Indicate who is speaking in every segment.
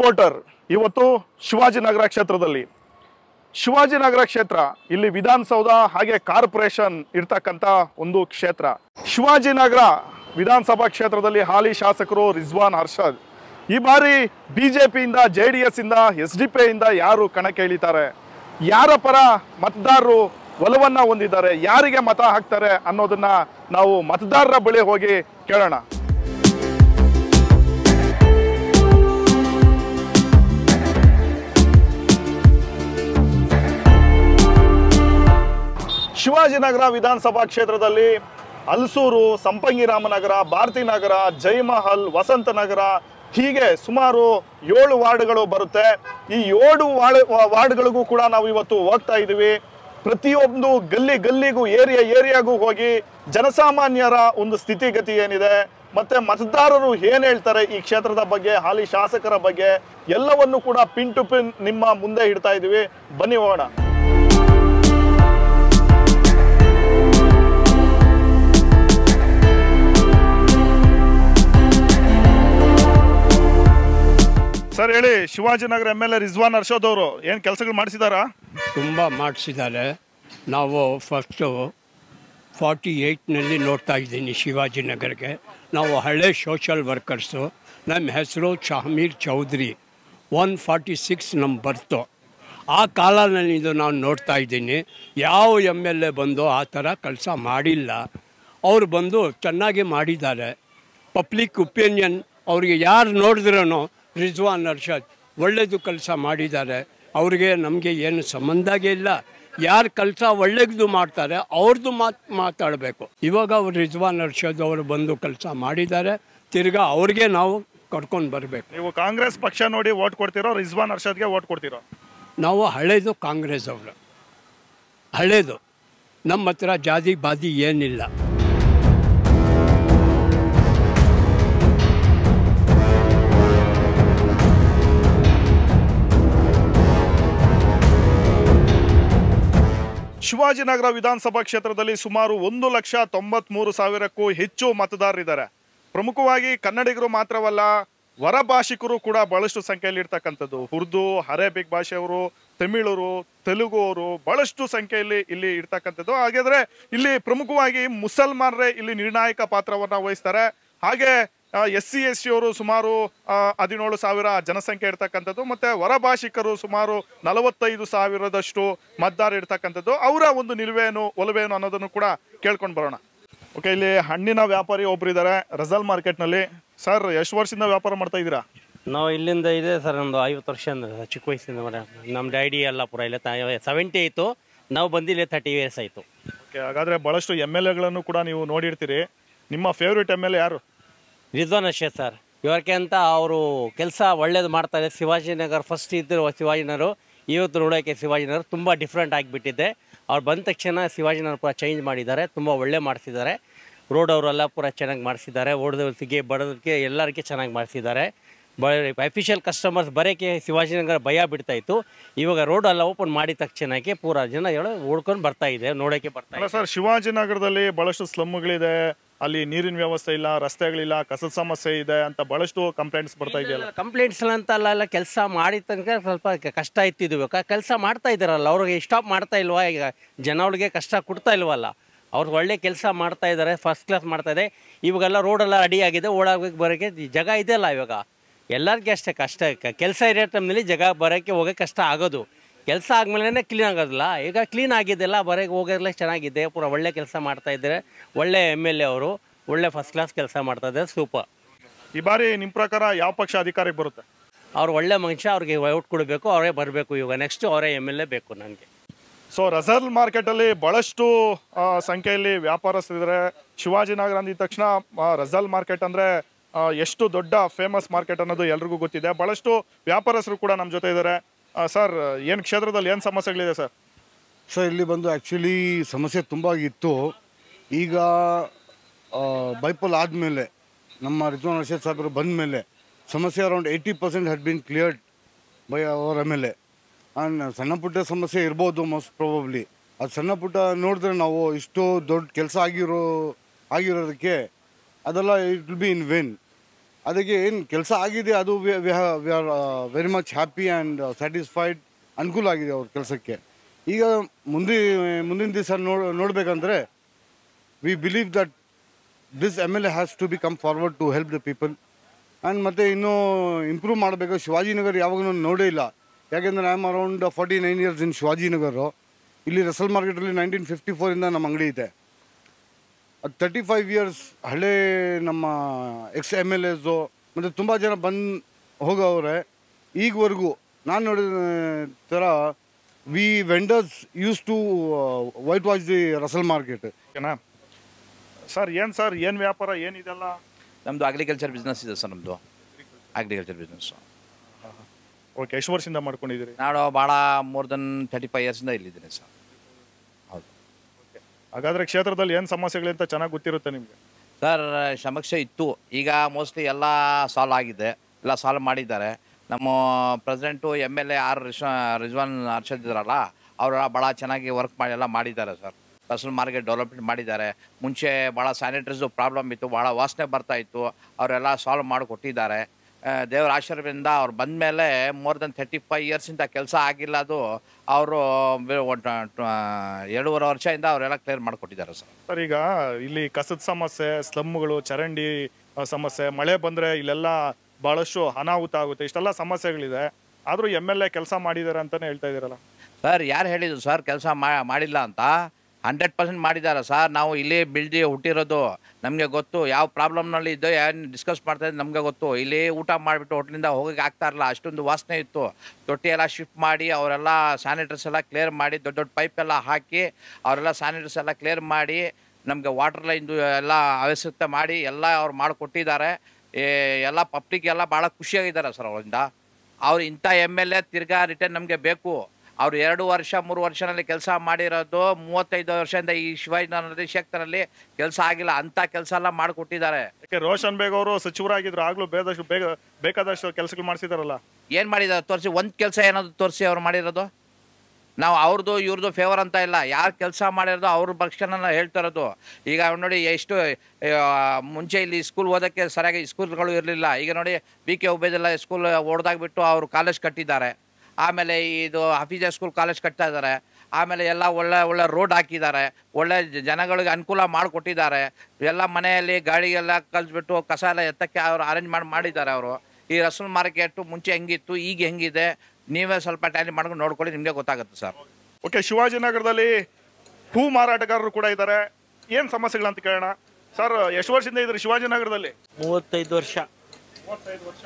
Speaker 1: Reporter ಇವತ್ತು ಶಿವಾಜಿನಗರ ಕ್ಷೇತ್ರದಲ್ಲಿ. ಶಿವಾಜಿನಗರ ಕ್ಷೇತ್ರ ಇಲ್ಲಿ ವಿಧಾನಸೌಧ ಹಾಗೆ ಕಾರ್ಪೊರೇಷನ್ ಇರ್ತಕ್ಕಂಥ ಒಂದು ಕ್ಷೇತ್ರ. ಶಿವಾಜಿನಗರ ವಿಧಾನಸಭಾ ಕ್ಷೇತ್ರದಲ್ಲಿ ಹಾಲಿ ಶಾಸಕರು ರಿಜ್ವಾನ್ ಹರ್ಷದ್. ಈ ಬಾರಿ ಬಿಜೆಪಿಯಿಂದ ಜೆ ಡಿ ಎಸ್ ಇಂದ ಎಸ್ ಡಿ ಪಿ ಇಂದ ಯಾರು ಕಣಕ್ಕೆ ಇಳಿತಾರೆ ಯಾರ ಪರ ಮತದಾರರು ಒಲವನ್ನ ಹೊಂದಿದ್ದಾರೆ? ಯಾರಿಗೆ ಮತ ಹಾಕ್ತಾರೆ ಅನ್ನೋದನ್ನ ನಾವು ಮತದಾರರ ಬಳಿ ಹೋಗಿ ಕೇಳೋಣ. ಶಿವಾಜಿನಗರ ವಿಧಾನಸಭಾ ಕ್ಷೇತ್ರದಲ್ಲಿ ಅಲ್ಸೂರು ಸಂಪಂಗಿ ರಾಮನಗರ ಭಾರತಿನಗರ ಜಯಮಹಲ್ ವಸಂತನಗರ, ಹೀಗೆ ಸುಮಾರು ಏಳು ವಾರ್ಡ್ಗಳು ಬರುತ್ತೆ. ಈ ಏಳು ವಾರ್ಡ್, ವಾರ್ಡ್ಗಳಿಗೂ ಕೂಡ ನಾವು ಇವತ್ತು ಹೋಗ್ತಾ ಇದ್ದೀವಿ. ಪ್ರತಿಯೊಂದು ಗಲ್ಲಿ ಗಲ್ಲಿಗೂ, ಏರಿಯಾ ಏರಿಯಾಗೂ ಹೋಗಿ ಜನಸಾಮಾನ್ಯರ ಒಂದು ಸ್ಥಿತಿಗತಿ ಏನಿದೆ, ಮತ್ತೆ ಮತದಾರರು ಏನ್ ಹೇಳ್ತಾರೆ ಈ ಕ್ಷೇತ್ರದ ಬಗ್ಗೆ, ಹಾಲಿ ಶಾಸಕರ ಬಗ್ಗೆ, ಎಲ್ಲವನ್ನು ಕೂಡ ಪಿನ್ ಟು ಪಿನ್ ನಿಮ್ಮ ಮುಂದೆ ಇಡ್ತಾ ಇದ್ದೀವಿ. ಬನ್ನಿ ಹೋಗೋಣ. ಸರ್, ಹೇಳಿ, Shivajinagar M L A Rizwan Arshad ಅವರು, ಏನು ಕೆಲಸಗಳು ಮಾಡಿಸಿದಾರಾ?
Speaker 2: ತುಂಬ ಮಾಡಿಸಿದ್ದಾರೆ. ನಾವು ಫಸ್ಟು ಫಾರ್ಟಿ ಏಯ್ಟ್ನಲ್ಲಿ ನೋಡ್ತಾ ಇದ್ದೀನಿ ಶಿವಾಜಿನಗರ್ಗೆ. ನಾವು ಹಳೆ ಸೋಷಲ್ ವರ್ಕರ್ಸು ನಮ್ಮ ಹೆಸರು Shahmeer Chaudhary. One forty six ನಮ್ಮ ಬರ್ತು ಆ ಕಾಲನಲ್ಲಿ ಇದು ನಾನು ನೋಡ್ತಾ ಇದ್ದೀನಿ. ಯಾವ ಎಂ ಎಲ್ ಎ ಬಂದು ಆ ಥರ ಕೆಲಸ ಮಾಡಿಲ್ಲ. ಅವರು ಬಂದು ಚೆನ್ನಾಗಿ ಮಾಡಿದ್ದಾರೆ. ಪಬ್ಲಿಕ್ ಒಪಿನಿಯನ್ ಅವರಿಗೆ ಯಾರು ನೋಡಿದ್ರೂ ರಿಜ್ವಾನ್ ಅರ್ಷದ್ ಒಳ್ಳೆಯದು ಕೆಲಸ ಮಾಡಿದ್ದಾರೆ. ಅವ್ರಿಗೆ ನಮಗೆ ಏನು ಸಂಬಂಧಾಗೇ ಇಲ್ಲ ಯಾರು ಕೆಲಸ ಒಳ್ಳೆಯದು ಮಾಡ್ತಾರೆ ಅವ್ರದ್ದು ಮಾತು ಮಾತಾಡಬೇಕು. ಇವಾಗ ಅವ್ರು ರಿಜ್ವಾನ್ ಅರ್ಷದ್ ಅವರು ಬಂದು ಕೆಲಸ ಮಾಡಿದ್ದಾರೆ. ತಿರ್ಗಾ ಅವ್ರಿಗೆ ನಾವು ಕರ್ಕೊಂಡು ಬರಬೇಕು.
Speaker 1: ನೀವು ಕಾಂಗ್ರೆಸ್ ಪಕ್ಷ ನೋಡಿ ಓಟ್ ಕೊಡ್ತಿರೋ ರಿಜ್ವಾನ್ ಅರ್ಷದ್ಗೆ ಓಟ್ ಕೊಡ್ತಿರೋ?
Speaker 2: ನಾವು ಹಳೇದು ಕಾಂಗ್ರೆಸ್ ಅವರು. ಹಳೇದು. ನಮ್ಮ ಹತ್ರ ಜಾತಿ ಬಾದಿ ಏನಿಲ್ಲ.
Speaker 1: ಶಿವಾಜಿನಗರ ವಿಧಾನಸಭಾ ಕ್ಷೇತ್ರದಲ್ಲಿ ಸುಮಾರು ಒಂದು ಲಕ್ಷ ತೊಂಬತ್ಮೂರು ಸಾವಿರಕ್ಕೂ ಹೆಚ್ಚು ಮತದಾರರಿದ್ದಾರೆ. ಪ್ರಮುಖವಾಗಿ ಕನ್ನಡಿಗರು ಮಾತ್ರವಲ್ಲ, ಹೊರಭಾಷಿಕರು ಕೂಡ ಬಹಳಷ್ಟು ಸಂಖ್ಯೆಯಲ್ಲಿ ಇರ್ತಕ್ಕಂಥದ್ದು. ಉರ್ದು, ಅರೇಬಿಕ್ ಭಾಷೆಯವರು, ತಮಿಳರು ತೆಲುಗು ಅವರು ಬಹಳಷ್ಟು ಸಂಖ್ಯೆಯಲ್ಲಿ ಇಲ್ಲಿ ಇರ್ತಕ್ಕಂಥದ್ದು. ಹಾಗಾದ್ರೆ ಇಲ್ಲಿ ಪ್ರಮುಖವಾಗಿ ಮುಸಲ್ಮಾನರೇ ಇಲ್ಲಿ ನಿರ್ಣಾಯಕ ಪಾತ್ರವನ್ನ ವಹಿಸ್ತಾರೆ. ಹಾಗೆ ಎಸ್ ಸಿ ಎಸ್ ಸಿ ಅವರು ಸುಮಾರು ಹದಿನೇಳು ಸಾವಿರ ಜನಸಂಖ್ಯೆ ಇರ್ತಕ್ಕಂಥದ್ದು ಮತ್ತೆ ಹೊರಭಾಷಿಕರು ಸುಮಾರು ನಲವತ್ತೈದು ಸಾವಿರದಷ್ಟು ಮತದಾರ ಇರ್ತಕ್ಕಂಥದ್ದು. ಅವರ ಒಂದು ನಿಲುವೇನು ಒಲವೇನು ಅನ್ನೋದನ್ನು ಕೂಡ ಕೇಳ್ಕೊಂಡು ಬರೋಣ. ಓಕೆ ಇಲ್ಲಿ ಹಣ್ಣಿನ ವ್ಯಾಪಾರಿ ಒಬ್ರು ಇದ್ದಾರೆ ರಜಲ್ ಮಾರ್ಕೆಟ್ನಲ್ಲಿ ಸರ್ ಎಷ್ಟು ವರ್ಷದಿಂದ ವ್ಯಾಪಾರ ಮಾಡ್ತಾ ಇದ್ದೀರಾ?
Speaker 3: ನಾವು ಇಲ್ಲಿಂದ ಇದೆ ಸರ್ ನಮ್ದು ಐವತ್ತು ವರ್ಷ ಅಂದ್ರೆ ಚಿಕ್ಕ ವಯಸ್ಸಿಂದ ನಮ್ಮ ಡ್ಯಾಡಿ ಎಲ್ಲ ಪುರ ಇಲ್ಲ ಸೆವೆಂಟಿ ಆಯಿತು ನಾವು ಬಂದಿಲ್ಲ ತರ್ಟಿ ಇಯರ್ಸ್ ಆಯಿತು.
Speaker 1: ಓಕೆ ಹಾಗಾದ್ರೆ ಬಹಳಷ್ಟು ಎಂ ಎಲ್ ಎಗಳನ್ನು ಕೂಡ ನೀವು ನೋಡಿರ್ತೀರಿ. ನಿಮ್ಮ ಫೇವ್ರೇಟ್ ಎಂ ಎಲ್ ಎ ಯಾರು?
Speaker 3: ರಿಜ್ವಾನ್ ಅಷ್ಟೇ ಸರ್ ಅಂತ ಅವರು ಕೆಲಸ ಒಳ್ಳೇದು ಮಾಡ್ತಾರೆ ಶಿವಾಜಿನಗರ್ ಫಸ್ಟ್ ಇದ್ದರು ಶಿವಾಜಿನಗರು ಇವತ್ತು ನೋಡೋಕ್ಕೆ ಶಿವಾಜಿನಗರ್ ತುಂಬ ಡಿಫ್ರೆಂಟ್ ಆಗಿಬಿಟ್ಟಿದೆ. ಅವ್ರು ಬಂದ ತಕ್ಷಣ ಶಿವಾಜಿನಗರ ಪೂರ ಚೇಂಜ್ ಮಾಡಿದ್ದಾರೆ ತುಂಬ ಒಳ್ಳೆ ಮಾಡಿಸಿದ್ದಾರೆ. ರೋಡ್ ಅವರೆಲ್ಲ ಪೂರ ಚೆನ್ನಾಗಿ ಮಾಡಿಸಿದ್ದಾರೆ. ಓಡೋದಕ್ಕೆ ಬಡೋದಕ್ಕೆ ಎಲ್ಲರಿಗೆ ಚೆನ್ನಾಗಿ ಮಾಡಿಸಿದ್ದಾರೆ. ಬ ಅಫಿಷಿಯಲ್ ಕಸ್ಟಮರ್ಸ್ ಬರೋಕ್ಕೆ ಶಿವಾಜಿನಗರ ಭಯ ಬಿಡ್ತಾಯಿತ್ತು ಇವಾಗ ರೋಡ್ ಎಲ್ಲ ಓಪನ್ ಮಾಡಿದ ತಕ್ಷಣಕ್ಕೆ ಪೂರ ಜನ ಹೇಳೋ ಓಡ್ಕೊಂಡು ಬರ್ತಾ ಇದೆ ನೋಡೋಕ್ಕೆ ಬರ್ತಾ
Speaker 1: ಸರ್ ಶಿವಾಜಿನಗರದಲ್ಲಿ ಭಾಳಷ್ಟು ಸ್ಲಮ್ಗಳಿದೆ ಅಲ್ಲಿ ನೀರಿನ ವ್ಯವಸ್ಥೆ ಇಲ್ಲ ರಸ್ತೆಗಳಿಲ್ಲ ಕಸದ ಸಮಸ್ಯೆ ಇದೆ ಅಂತ ಬಹಳಷ್ಟು ಕಂಪ್ಲೇಂಟ್ಸ್ ಬರ್ತಾ ಇದೆಯಲ್ಲ?
Speaker 3: ಕಂಪ್ಲೇಂಟ್ಸ್ ಅಂತ ಅಲ್ಲ ಎಲ್ಲ ಕೆಲಸ ಮಾಡಿದ ತನಕ ಸ್ವಲ್ಪ ಕಷ್ಟ ಇತ್ತಿದ್ವಿ ಕೆಲಸ ಮಾಡ್ತಾ ಇದ್ದಾರಲ್ಲ ಅವ್ರಿಗೆ ಸ್ಟಾಪ್ ಮಾಡ್ತಾ ಇಲ್ವಾ? ಈಗ ಜನಗಳಿಗೆ ಕಷ್ಟ ಕೊಡ್ತಾ ಇಲ್ವಲ್ಲ? ಅವ್ರು ಒಳ್ಳೆ ಕೆಲಸ ಮಾಡ್ತಾ ಇದ್ದಾರೆ ಫಸ್ಟ್ ಕ್ಲಾಸ್ ಮಾಡ್ತಾ ಇದೆ. ಇವಾಗೆಲ್ಲ ರೋಡೆಲ್ಲ ಅಡಿ ಆಗಿದೆ ಓಡಾಗಕ್ಕೆ ಬರೋಕ್ಕೆ ಜಾಗ ಇದೆಯಲ್ಲ ಇವಾಗ. ಎಲ್ಲರಿಗೆ ಅಷ್ಟೇ ಕಷ್ಟ ಕೆಲಸ ಇರೋ ಟೈಮ್ನಲ್ಲಿ ಜಾಗ ಬರೋಕ್ಕೆ ಹೋಗೋಕ್ಕೆ ಕಷ್ಟ ಆಗೋದು. ಕೆಲಸ ಆದ್ಮೇಲೆ ಕ್ಲೀನ್ ಆಗೋದಿಲ್ಲ. ಈಗ ಕ್ಲೀನ್ ಆಗಿದೆಲ್ಲ ಬರೋಕ್ಕೆ ಹೋಗೋದೆಲ್ಲ ಚೆನ್ನಾಗಿದೆ. ಪೂರ ಒಳ್ಳೆ ಕೆಲಸ ಮಾಡ್ತಾ ಇದ್ದಾರೆ. ಒಳ್ಳೆ ಎಂ ಎಲ್ ಎ ಅವರು. ಒಳ್ಳೆ ಫಸ್ಟ್ ಕ್ಲಾಸ್ ಕೆಲಸ ಮಾಡ್ತಾ ಇದ್ದಾರೆ. ಸೂಪರ್
Speaker 1: ಈ ಬಾರಿ ನಿಮ್ಮ ಪ್ರಕಾರ ಯಾವ ಪಕ್ಷ ಅಧಿಕಾರಕ್ಕೆ ಬರುತ್ತೆ?
Speaker 3: ಅವ್ರು ಒಳ್ಳೆ ಮನುಷ್ಯ ಅವ್ರಿಗೆ ಔಟ್ ಕೊಡಬೇಕು ಅವರೇ ಬರಬೇಕು ಇವಾಗ ನೆಕ್ಸ್ಟ್ ಅವರೇ ಎಂ ಎಲ್ ಎ ಬೇಕು ನನಗೆ.
Speaker 1: ಸೊ ರಜಲ್ ಮಾರ್ಕೆಟಲ್ಲಿ ಭಾಳಷ್ಟು ಸಂಖ್ಯೆಯಲ್ಲಿ ವ್ಯಾಪಾರಸ್ಥರಿದ್ದಾರೆ ಶಿವಾಜಿನಗರ ಅಂದಿದ ತಕ್ಷಣ ರಸಲ್ ರಜಲ್ ಮಾರ್ಕೆಟ್ ಅಂದರೆ ಎಷ್ಟು ದೊಡ್ಡ ಫೇಮಸ್ ಮಾರ್ಕೆಟ್ ಅನ್ನೋದು ಎಲ್ರಿಗೂ ಗೊತ್ತಿದೆ. ಭಾಳಷ್ಟು ವ್ಯಾಪಾರಸ್ಥರು ಕೂಡ ನಮ್ಮ ಜೊತೆ ಇದ್ದಾರೆ ಸರ್, ಏನು ಕ್ಷೇತ್ರದಲ್ಲಿ ಏನು ಸಮಸ್ಯೆಗಳಿದೆ, ಸರ್?
Speaker 4: ಸರ್, ಇಲ್ಲಿ ಬಂದು ಆ್ಯಕ್ಚುಲಿ ಸಮಸ್ಯೆ ತುಂಬ ಇತ್ತು. ಈಗ ಬೈಪಲ್ ಆದಮೇಲೆ, ನಮ್ಮ ರಿಜ್ವಾನ್ ಅರ್ಷದ್ ಸಾಹೇಬರು ಬಂದ ಮೇಲೆ ಸಮಸ್ಯೆ around eighty percent had been cleared by ಅವರ ಎಂ ಎಲ್ ಎ ಆ್ಯಂಡ್ ಸಣ್ಣ ಪುಟ್ಟ ಸಮಸ್ಯೆ ಇರ್ಬೋದು ಮೋಸ್ಟ್ ಪ್ರಾಬಬ್ಲಿ ಅದು ಸಣ್ಣ ಪುಟ್ಟ ನೋಡಿದ್ರೆ ನಾವು ಇಷ್ಟು ದೊಡ್ಡ ಕೆಲಸ ಆಗಿರೋ, ಆಗಿರೋದಕ್ಕೆ ಅದೆಲ್ಲ it will be in vain ಅದಕ್ಕೆ ಏನು ಕೆಲಸ ಆಗಿದೆ ಅದು we are very much happy and satisfied ಅನುಕೂಲ ಆಗಿದೆ ಅವ್ರ ಕೆಲಸಕ್ಕೆ. ಈಗ ಮುಂದೆ, ಮುಂದಿನ ದಿವಸ ನೋಡ್ ನೋಡಬೇಕಂದ್ರೆ we believe that this M L A has to be come forward to help the people and ಮತ್ತು ಇನ್ನೂ ಇಂಪ್ರೂವ್ ಮಾಡಬೇಕು. ಶಿವಾಜಿನಗರ್ ಯಾವಾಗಲೂ ನೋಡೇ ಇಲ್ಲ. ಯಾಕೆಂದರೆ I am around forty nine years in Shivajinagar. ಇಲ್ಲಿ ರಸಲ್ ಮಾರ್ಕೆಟಲ್ಲಿ ನೈನ್ಟೀನ್ ಫಿಫ್ಟಿ ಫೋರಿಂದ ನಮ್ಮ ಅಂಗಡಿ ಇದೆ. ಅದು ತರ್ಟಿ ಫೈವ್ ಇಯರ್ಸ್ ಹಳೆ ನಮ್ಮ ಎಕ್ಸ್ ಎಂ ಎಲ್ ಎಸು ಮತ್ತು ತುಂಬ ಜನ ಬಂದು ಹೋಗೋವ್ರೆ ಈಗವರೆಗೂ ನಾನು ನೋಡಿದ ಥರ we vendors use to white wash the Russell market
Speaker 1: ಓಕೆನಾ? ಸರ್ ಏನು ಸರ್ ಏನು ವ್ಯಾಪಾರ ಏನಿದೆಲ್ಲ
Speaker 5: ನಮ್ಮದು ಅಗ್ರಿಕಲ್ಚರ್ ಬಿಸ್ನೆಸ್ ಇದೆ ಸರ್ ನಮ್ಮದು ಅಗ್ರಿಕಲ್ಚರ್ ಬಿಸ್ನೆಸ್ಸು
Speaker 1: ಓಕೆ ಎಷ್ಟು ವರ್ಷದಿಂದ ಮಾಡ್ಕೊಂಡಿದ್ದೀರಿ?
Speaker 5: ನಾನು ಭಾಳ ಮೋರ್ ದೆನ್ ತರ್ಟಿ ಫೈವ್ ಇಯರ್ಸಿಂದ ಇಲ್ಲಿದ್ದೀನಿ ಸರ್.
Speaker 1: ಹಾಗಾದ್ರೆ ಕ್ಷೇತ್ರದಲ್ಲಿ ಏನು ಸಮಸ್ಯೆಗಳಿಂತ ಚೆನ್ನಾಗಿ ಗೊತ್ತಿರುತ್ತೆ ನಿಮಗೆ?
Speaker 5: ಸರ್ ಸಮಸ್ಯೆ ಇತ್ತು. ಈಗ ಮೋಸ್ಟ್ಲಿ ಎಲ್ಲ ಸಾಲ್ವ್ ಆಗಿದೆ. ಎಲ್ಲ ಸಾಲ್ವ್ ಮಾಡಿದ್ದಾರೆ. ನಮ್ಮ president M L A R Rizwan Arshad ಇದ್ರಲ್ಲ ಅವರ ಭಾಳ ಚೆನ್ನಾಗಿ ವರ್ಕ್ ಮಾಡಿ ಎಲ್ಲ ಮಾಡಿದ್ದಾರೆ ಸರ್ ಫಸಲ್ ಮಾರ್ಕೆಟ್ ಡೆವಲಪ್ಮೆಂಟ್ ಮಾಡಿದ್ದಾರೆ. ಮುಂಚೆ ಭಾಳ ಸ್ಯಾನಿಟೈಸು ಪ್ರಾಬ್ಲಮ್ ಇತ್ತು ಭಾಳ ವಾಸನೆ ಬರ್ತಾ ಇತ್ತು. ಅವರೆಲ್ಲ ಸಾಲ್ವ್ ಮಾಡಿ ಕೊಟ್ಟಿದ್ದಾರೆ ಆ, ದೇವರ ಆಶೀರ್ವಿಂದ ಅವ್ರು ಬಂದ ಮೇಲೆ ಮೋರ್ ದೆನ್ ಥರ್ಟಿ ಫೈವ್ ಇಯರ್ಸಿಂದ ಕೆಲಸ ಆಗಿಲ್ಲ ಅದು ಅವರು ಎರಡೂವರೆ ವರ್ಷದಿಂದ ಅವರೆಲ್ಲ ಕ್ಲಿಯರ್ ಮಾಡಿಕೊಟ್ಟಿದ್ದಾರೆ ಸರ್.
Speaker 1: ಸರ್ ಈಗ ಇಲ್ಲಿ ಕಸದ ಸಮಸ್ಯೆ ಸ್ಲಮ್ಗಳು ಚರಂಡಿ ಸಮಸ್ಯೆ ಮಳೆ ಬಂದರೆ ಇಲ್ಲೆಲ್ಲ ಭಾಳಷ್ಟು ಅನಾಹುತ ಆಗುತ್ತೆ ಇಷ್ಟೆಲ್ಲ ಸಮಸ್ಯೆಗಳಿದೆ. ಆದರೂ ಎಂ ಎಲ್ ಎ ಕೆಲಸ ಮಾಡಿದ್ದಾರೆ ಅಂತಲೇ ಹೇಳ್ತಾ ಇದ್ದೀರಲ್ಲ?
Speaker 5: ಸರ್ ಯಾರು ಹೇಳಿದ್ರು ಸರ್ ಕೆಲಸ ಮಾಡಿಲ್ಲ ಅಂತ? ಹಂಡ್ರೆಡ್ ಪರ್ಸೆಂಟ್ ಮಾಡಿದ್ದಾರೆ. ಸರ್, ನಾವು ಇಲ್ಲಿ ಬಿಲ್ಡಿ ಹುಟ್ಟಿರೋದು ನಮಗೆ ಗೊತ್ತು. ಯಾವ ಪ್ರಾಬ್ಲಮ್ನಲ್ಲಿ ಇದ್ದೋ ಏನು ಡಿಸ್ಕಸ್ ಮಾಡ್ತಾ ನಮಗೆ ಗೊತ್ತು. ಇಲ್ಲಿ ಊಟ ಮಾಡಿಬಿಟ್ಟು ಹೋಟ್ಲಿಂದ ಹೋಗೋಕೆ ಆಗ್ತಾ ಇರಲ್ಲ. ಅಷ್ಟೊಂದು ವಾಸನೆ ಇತ್ತು. ತೊಟ್ಟಿ ಎಲ್ಲ ಶಿಫ್ಟ್ ಮಾಡಿ, ಅವರೆಲ್ಲ ಸ್ಯಾನಿಟೈಸ್ ಎಲ್ಲ ಕ್ಲಿಯರ್ ಮಾಡಿ, ದೊಡ್ಡ ದೊಡ್ಡ ಪೈಪ್ ಎಲ್ಲ ಹಾಕಿ, ಅವರೆಲ್ಲ ಸ್ಯಾನಿಟೈಸ್ ಎಲ್ಲ ಕ್ಲಿಯರ್ ಮಾಡಿ, ನಮಗೆ ವಾಟರ್ ಲೈನ್ದು ಎಲ್ಲ ಅವಶ್ಯಕತೆ ಮಾಡಿ, ಎಲ್ಲ ಅವ್ರು ಮಾಡಿಕೊಟ್ಟಿದ್ದಾರೆ. ಎಲ್ಲ ಪಬ್ಲಿಕ್ ಎಲ್ಲ ಭಾಳ ಖುಷಿಯಾಗಿದ್ದಾರೆ ಸರ್ ಅವರಿಂದ. ಅವ್ರು ಇಂಥ ಎಂ ಎಲ್ ಎ ತಿರ್ಗಾ ರಿಟರ್ನ್ ನಮಗೆ ಬೇಕು. ಅವ್ರು ಎರಡು ವರ್ಷ ಮೂರು ವರ್ಷನಲ್ಲಿ ಕೆಲಸ ಮಾಡಿರೋದು ಮೂವತ್ತೈದು ವರ್ಷದಿಂದ ಈ ಶಿವಾಜಿ ಶೇಕ್ತರಲ್ಲಿ ಕೆಲಸ ಆಗಿಲ್ಲ ಅಂತ ಕೆಲಸ ಎಲ್ಲ ಮಾಡಿಕೊಟ್ಟಿದ್ದಾರೆ.
Speaker 1: ರೋಷನ್ ಬೇಗ ಅವರು ಸಚಿವರಾಗಿದ್ರು ಆಗ್ಲೂ ಬೇದಷ್ಟು ಬೇಗ ಬೇಕಾದಷ್ಟು ಕೆಲಸಗಳು ಮಾಡಿಸಿದಾರಲ್ಲ?
Speaker 5: ಏನು ಮಾಡಿದಾರೆ? ತೋರಿಸಿ ಒಂದ್ ಕೆಲಸ ಏನಾದ್ರು ತೋರಿಸಿ ಅವ್ರು ಮಾಡಿರೋದು? ನಾವು ಅವ್ರದ್ದು ಇವ್ರದ್ದು ಫೇವರ್ ಅಂತ ಇಲ್ಲ. ಯಾರು ಕೆಲಸ ಮಾಡಿರೋದು ಅವ್ರ ಪಕ್ಷನ ಹೇಳ್ತಾ ಇರೋದು. ಈಗ ನೋಡಿ ಎಷ್ಟು ಮುಂಚೆ ಇಲ್ಲಿ ಸ್ಕೂಲ್ ಓದೋಕ್ಕೆ ಸರಿಯಾಗಿ ಸ್ಕೂಲ್ಗಳು ಇರಲಿಲ್ಲ. ಈಗ ನೋಡಿ ಬಿ ಕೆ ಉಬೇದೆಲ್ಲ ಸ್ಕೂಲ್ ಹೊಡೆದಾಗ್ಬಿಟ್ಟು ಅವರು ಕಾಲೇಜ್ ಕಟ್ಟಿದ್ದಾರೆ. ಆಮೇಲೆ ಇದು ಹಫೀಜಾ ಸ್ಕೂಲ್ ಕಾಲೇಜ್ ಕಟ್ತಾ ಇದ್ದಾರೆ ಆಮೇಲೆ ಎಲ್ಲ ಒಳ್ಳೆ ಒಳ್ಳೆ ರೋಡ್ ಹಾಕಿದ್ದಾರೆ. ಒಳ್ಳೆ ಜನಗಳಿಗೆ ಅನುಕೂಲ ಮಾಡಿಕೊಟ್ಟಿದ್ದಾರೆ. ಎಲ್ಲ ಮನೆಯಲ್ಲಿ ಗಾಡಿಗೆಲ್ಲ ಕಲಿಸ್ಬಿಟ್ಟು ಕಸ ಎಲ್ಲ ಎತ್ತಕ್ಕೆ ಅವರು ಅರೇಂಜ್ ಮಾಡಿ ಮಾಡಿದ್ದಾರೆ ಅವರು. ಈ ರಸಲ್ ಮಾರ್ಕೆಟು ಮುಂಚೆ ಹೆಂಗಿತ್ತು ಈಗ ಹೆಂಗಿದೆ ನೀವೇ ಸ್ವಲ್ಪ ಟ್ಯಾಲಿ ಮಾಡ್ಕೊಂಡು ನೋಡ್ಕೊಳ್ಳಿ ನಿಮಗೆ ಗೊತ್ತಾಗುತ್ತೆ ಸರ್.
Speaker 1: ಓಕೆ ಶಿವಾಜಿನಗರದಲ್ಲಿ ಹೂ ಮಾರಾಟಗಾರರು ಕೂಡ ಇದ್ದಾರೆ. ಏನು ಸಮಸ್ಯೆಗಳಂತ ಕೇಳೋಣ? ಸರ್ ಎಷ್ಟು ವರ್ಷದಿಂದ ಇದ್ರಿ ಶಿವಾಜಿನಗರದಲ್ಲಿ
Speaker 6: ಮೂವತ್ತೈದು ವರ್ಷ.
Speaker 1: ಮೂವತ್ತೈದು ವರ್ಷ.